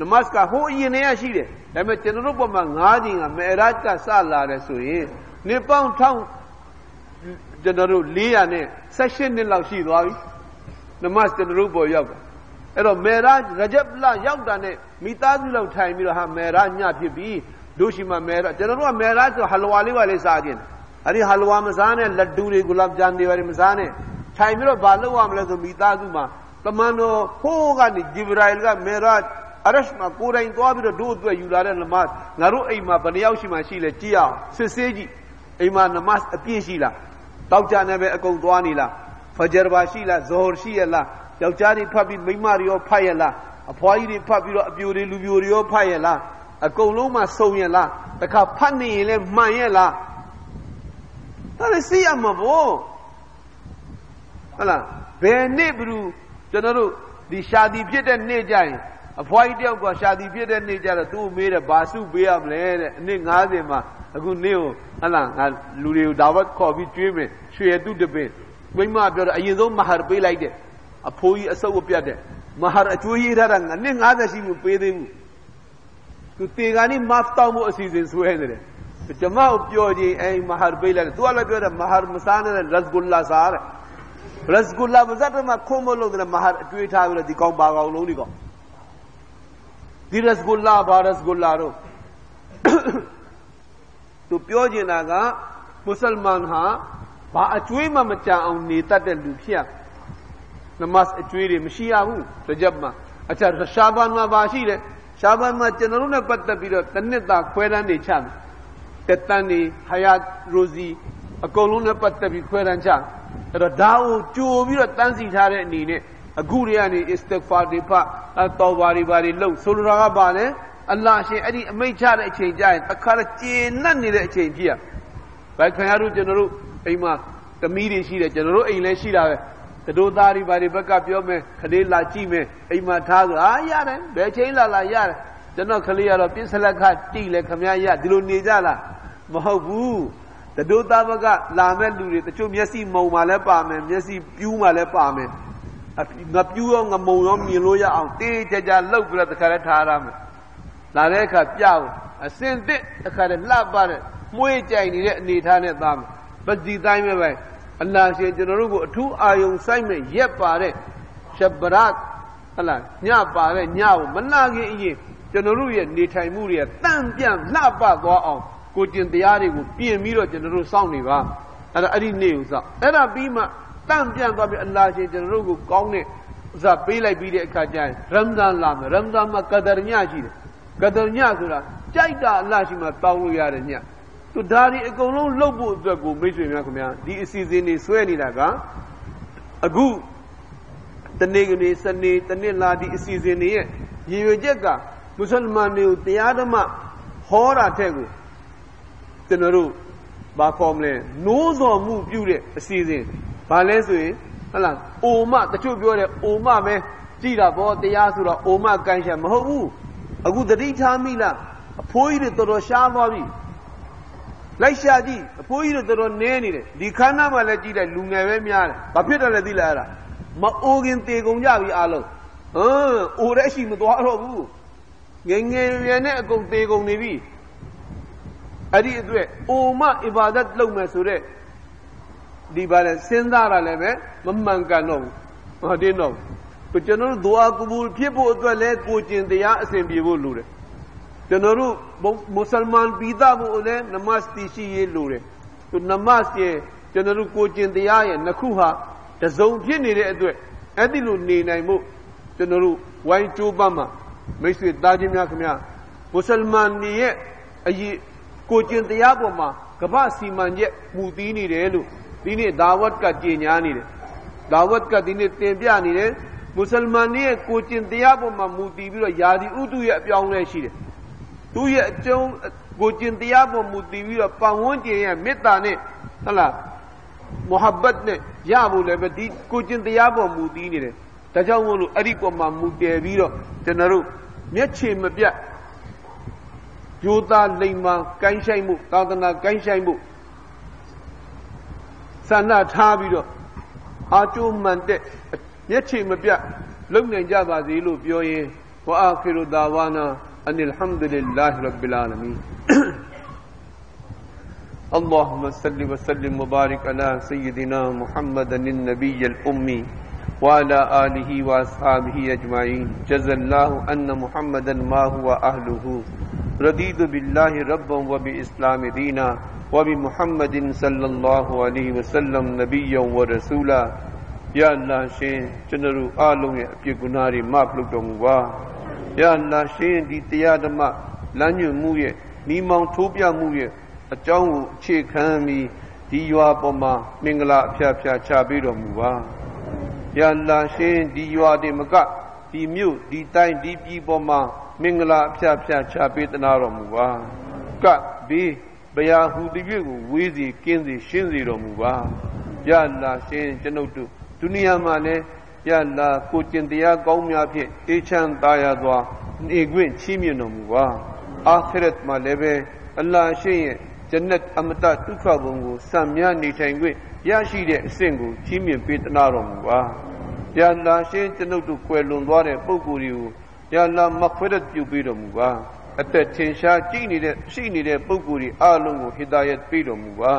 နမတ်ကဟိုအရင်တည်းကရှိတယ်ဒါပေမဲ့ကျွန်တော်တို့ဘက်မှာ9ချိန်ကမေရာတ်ကစလာတယ်ဆိုရင်နေပေါင်းထောင်ကျွန်တော်တို့400နဲ့16နှစ်လောက်ရှိသွားပြီနမတ်ကျွန်တော်တို့ပေါ်ရောက်တာအဲ့တော့မေရာရဂျပ်လာရောက်တာနဲ့မိသားစုလောက်ထိုင်ပြီးတော့ဟာမေရာညဖြစ်ပြီတို့ရှိမှမေရာကျွန်တော်တို့ကမေရာဆိုဟလဝါလေးပါလေးစားခြင်းအဲ့ဒီဟလဝါမစားနဲ့လက်ဒူတွေဂူလာဂျန်တွေပါမစားနဲ့ထိုင်ပြီးတော့ဘာလုပ်ရမလဲဆိုမိသားစုမှာတမန်တော်ဟိုးကနေဂျေဘရာအီလ်ကမေရာ အရရှ်မှာကိုယ်တိုင်သွားပြီးတော့တို့အတွက်ယူလာတဲ့နမတ်ငါတို့အိမ်မှာဘယ်နှယောက်ရှိမှရှိလဲကြည့်အောင်စစ်ဆေးကြည့်အိမ်မှာနမတ်အပြည့်ရှိလားတောက်ကြနေပဲအကုန်သွားနေလားဖဂျရဘာရှိလားဇော်ရှိရလားယောက်ျားတွေဖတ်ပြီးမိန်းမတွေရောဖတ်ရလားအဖွားကြီးတွေဖတ်ပြီးတော့အပြိုတွေလူပြိုတွေရောဖတ်ရလားအကုန်လုံးမှစုံရလားတခါဖတ်နေရင်လည်းမှန်ရလားဒါလည်းသိရမှာဗောဟုတ်လားဘယ်နေ့ဘ ᱹ ကျွန်တော်တို့ဒီရှာတီဖြစ်တဲ့နေ့ကြရင် အဖွားကြီးတယောက်ကရှာတီဖြစ်တဲ့နေ့ကြတော့သူ့မေးတယ်ဘာစုပေးရမလဲတဲ့အနည်း90မှာအခုနေ့ကိုဟလာငါလူတွေကိုဒါဝတ်ခေါ်ပြီးကျွေးမယ်ရွှေတုတပင်မိမပြောတော့အရင်ဆုံးမဟာပေးလိုက်တယ်အဖိုးကြီးအစုပ်အပြတ်တဲ့မဟာအကျွေးရေးထားတာငါနှစ်90ရှိမှုပေးသေးဘူးသူတေဂာနီမတ်တောင်းမှုအစီအစဉ်ဆွဲနေတယ်ကျမကိုပြောကြည့်အဲမဟာပေးလိုက်တယ်သူကလည်းပြောတယ်မဟာမစားနဲ့ရက်ဂူလာစားတဲ့ရက်ဂူလာမဇတ်မှာခုံမလို့တယ်မဟာအကျွေးထားပြီးတော့ဒီကောင်ပါကောင်လုံးဒီကောင် ဒီရက်ဂူလာဘာရက်ဂူလာတော့သူပြောချင်တာကမွတ်စလမန်ဟာဘာအကျွေးမှမကြအောင်နေတတ်တဲ့လူဖြစ်ရနမတ်အကျွေးတွေမရှိရဘူးရဂျပ်မှာအချာရှာဘန်မှာဘာရှိလဲရှာဘန်မှာကျွန်တော်တို့နဲ့ပတ်သက်ပြီးတော့တနစ်တာခွဲတန်းနေချတယ်တက်တန်းနေဟယာရိုဇီအကုန်လုံးနဲ့ပတ်သက်ပြီးခွဲတန်းချအဲ့တော့ဒါကိုကြိုပြီးတော့တန်းစီထားတဲ့အနေနဲ့ အခုတွေကနေ istighfar တွေဖတ်တော်ဘာတွေဘာတွေလုပ်ဆိုလိုတာကဘာလဲအလ္လာဟ်ရှင်အဲ့ဒီအမိတ်ချတဲ့အချိန်ကျရင်အခါကျေနပ်နေတဲ့အချိန်ဖြစ်ရဘယ်ခင်ဗျားတို့ကျွန်တော်တို့အိမ်မှာသမီးတွေရှိတယ်ကျွန်တော်တို့အိမ်လည်းရှိတာပဲတတို့သားတွေဘာတွေဘက်ကပြောမယ်ခလေးလာကြည့်မယ်အိမ်မှာထားဆိုအာရတယ်ဘယ်ချိန်လာလာရတယ်ကျွန်တော်ခလေးကတော့ပြစ်စလက်ခတိလဲခမရရဒီလိုနေကြလားမဟုတ်ဘူးတတို့သားဘက်ကလာမဲ့လူတွေတချို့မျက်စိမုံမှလည်းပါမယ်မျက်စိပြူးမှလည်းပါမယ် ငါပြူးရောငမုံရောမြင်လို့ရအောင်တေးကြကြလှုပ်ပြီးတော့တခါလဲထားရမယ်လာတဲ့အခါပြအောင်အစင်တစ်တခါလဲလှပတဲ့မွေးကြိုင်နေတဲ့အနေထားနဲ့သားမယ်ပစီတိုင်းပဲပဲအလ္လာဟ်ရှင်ကျွန်တော်တို့ကိုအထူးအာယုံစိုက်မဲ့ရက်ပါတဲ့ရှဘရတ်ဟလာညပါတဲ့ညကိုမနာခင်အရင်ကျွန်တော်တို့ရဲ့နေထိုင်မှုတွေကတန့်ပြန့်လှပသွားအောင်ကိုကျင်တရားတွေကိုပြင်ပြီးတော့ကျွန်တော်တို့စောင့်နေပါအဲ့ဒါအဲ့ဒီနေ့ကိုစောင့်အဲ့ဒါပြီးမှ တန့်ပြန့်သွားပြီးအလ္လာဟ်ရှင်ကျွန်တော်တို့ကိုကောင်းတဲ့ဥစားပေးလိုက်ပြီးတဲ့အခါကျရင်ရမ်ဇန်လာမယ်ရမ်ဇန်မှာကဒရညရှိတယ်ကဒရညဆိုတာကြိုက်တာအလ္လာဟ်ရှိမှတောင်းလို့ရတဲ့ညသူဒါဒီအကုန်လုံးလှုပ်ဖို့အတွက်ကိုမိတ်ဆွေများခင်ဗျာဒီအစီအစဉ်တွေဆွဲနေတာကအခုတနေ့ကနေစနေတနေ့လာဒီအစီအစဉ်တွေရဲ့ရည်ရွယ်ချက်ကမွတ်စလမန်တွေကိုတရားဓမ္မဟောတာထက်ကိုကျွန်တော်တို့ဘာခေါ်မလဲနိုးစော်မှုပြုတဲ့အစီအစဉ် ဘာလဲဆိုရင်ဟလာအိုမတချို့ပြောတယ်အိုမပဲကြည်တာပေါ့တရားဆိုတော့အိုမကန်ရှာမဟုတ်ဘူးအခုတတိထားမိလားအဖိုးကြီးတွေတော်တော်ရှားသွားပြီလိုက်ရှာကြည့်အဖိုးကြီးတို့တော်တော်နဲနေတယ်ဒီခန္ဓာမှာလည်းကြည့်တယ်လူငယ်ပဲများတယ်ဘာဖြစ်တယ်လဲသိလားအဲ့ဒါမအိုခင်တေကုန်ကြပြီအားလုံးဟမ်အိုတဲ့ရှိမသွားတော့ဘူးငယ်ငယ်ရယ်နဲ့အကုန်တေကုန်နေပြီအဲ့ဒီအတွက်အိုမအီဘာဒတ်လုပ်မယ်ဆိုတော့ ဒီပါလေစဉ်းစားရလည်းပဲမမှန်ကန်တော့ဘူးဟုတ်တယ်တော့ကျွန်တော်တို့ဒွါကူဘူဖြစ်ဖို့အတွက်လဲကိုကျင်တရားအစဉ်ပြေဖို့လိုတယ်ကျွန်တော်တို့မွတ်စလမန်ပြည်သားဖို့လည်းနမတ်တီရှိရေးလိုတယ်သူနမတ်ရဲ့ကျွန်တော်တို့ကိုကျင်တရားရဲ့နှစ်ခုဟာတစုံဖြစ်နေတဲ့အတွက်အဲ့ဒီလိုနေနိုင်မှုကျွန်တော်တို့ဝိုင်းကြိုးပမ်းမှာမိတ်ဆွေသားချင်းများခင်ဗျာမွတ်စလမန်တွေရဲ့အရေးကိုကျင်တရားပေါ်မှာကပ္ပစီမံချက်မူတည်နေတယ်လို့ ဒီနေ့ဒါဝတ်ကကြေညာနေတယ်ဒါဝတ်ကဒီနေ့တင်ပြနေတယ်မွတ်စလမန်တွေရဲ့ကိုကျင်တရားပေါ်မှာမူတည်ပြီးတော့ယာဒီဥတုရဲ့အပြောင်းလဲရှိတယ်သူရဲ့အကျုံးကိုကျင်တရားပေါ်မူတည်ပြီးတော့ပတ်ဝန်းကျင်ရဲ့မေတ္တာနဲ့ဟလာမုဟဘတ်နဲ့ရဖို့လည်းပဲဒီကိုကျင်တရားပေါ်မူတည်နေတယ်ဒါကြောင့်မို့လို့အဲ့ဒီပေါ်မှာမူတည်ပြီးတော့ကျွန်တော်တို့မျက်ခြေမပြတ်ကြိုးသားလိမ်မာကိုင်းဆိုင်မှုသာသနာကိုင်းဆိုင်မှု ဆန္ဒထားပြီးတော့အာကျိုးမှန်တဲ့မျက်ခြေမပြတ်လုံနိုင်ကြပါစေလို့ပြောရင်ဝအာခိရဒါဝါနာအန်အလ်ဟမ်ဒူလ illah ရဘ်ဘီလ်အာလမီ اللهم صل وسلم وبارك على سيدنا محمد النبي الأمي وعلى آله وأصحابه أجمعين جزا الله أن محمدا ما هو أهله رضيت بالله ربا وبإسلام دينا وبمحمد صلى الله عليه وسلم نبيا ورسولا ရလာရှင်ကျွန်တော်တို့အားလုံးရဲ့အပြစ်ကုနာတွေမဖလုတော်မူပါရလာရှင်ဒီတရားဓမ္မလမ်းညွှန်မှုရဲ့မိမောင်ထိုးပြမှုရဲ့အကြောင်းကိုအခြေခံပြီးဒီရွာပေါ်မှာမင်္ဂလာအဖျားဖျားချပေးတော်မူပါ ရလာရှင်ဒီရွာတွေမကဒီမြို့ဒီတိုင်းဒီပြည်ပေါ်မှာမင်္ဂလာအဖျားဖျားချပေးတနာတော်မူပါကဘေးဘယာဟူတိပြည့်ကိုဝေးစီကင်းစီရှင်းစီတော်မူပါရလာရှင်ကျွန်ုပ်တို့ဒုနီယာမှာလည်းရလာကိုကျင်တရားကောင်းများဖြင့်အေးချမ်းသာယာစွာနေခွင့်ချီးမြှင့်တော်မူပါအာခရတ်မှာလည်းပဲအလ္လာရှိရဲ့ ဂျနတ်အမတဒုက္ခဘုံကိုစံမြနေထိုင်ခွင့်ရရှိတဲ့အဆင့်ကိုချီးမြှင့်ပေးသနာတော်မူပါရလာရှိကျွန်ုပ်တို့ကွယ်လွန်သွားတဲ့ပုဂ္ဂိုလ်တွေကိုရလာမခွဲရတ်ပြုပေးတော်မူပါအသက်ထင်ရှားကြည်နေတဲ့ရှိနေတဲ့ပုဂ္ဂိုလ်တွေအလုံးကိုဟိဒါယတ်ပေးတော်မူပါ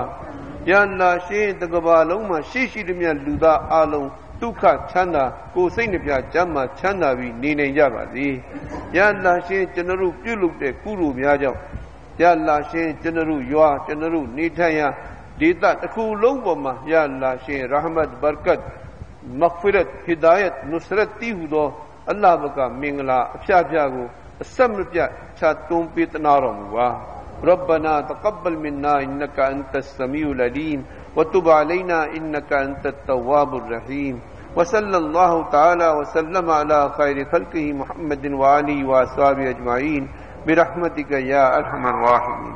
ယန္နာရှင်တကဘာလုံးမှာရှိရှိသမျှလူသားအလုံးဒုက္ခချမ်းသာကိုယ်စိတ်နှပြကျမ်းမာချမ်းသာပြီးနေနိုင်ကြပါစေ။ယန္နာရှင်ကျွန်တော်တို့ပြုလုပ်တဲ့ကုသိုလ်များကြောင့် ယန္နာရှင်ကျွန်တော်တို့ရွာကျွန်တော်တို့နေထိုင်ရာဒေသတစ်ခုလုံးပေါ်မှာယန္နာရှင်ရဟမတ်ဘရကတ်မဂ်ဖီရတ်ဟီဒါယတ်နုစရတ်တီဟူသောအလ္လာဟ်ဘကမင်္ဂလာအဖျားဖျားကိုအဆက်မပြတ်ချတွန်းပေးတနာတော်မူပါ။ ربنا تقبل منا إنك أنت السميع العليم وتب علينا إنك أنت التواب الرحيم وصلى الله تعالى وسلم على خير خلقه محمد وآله وأصحابه أجمعين برحمتك يا أرحم الراحمين.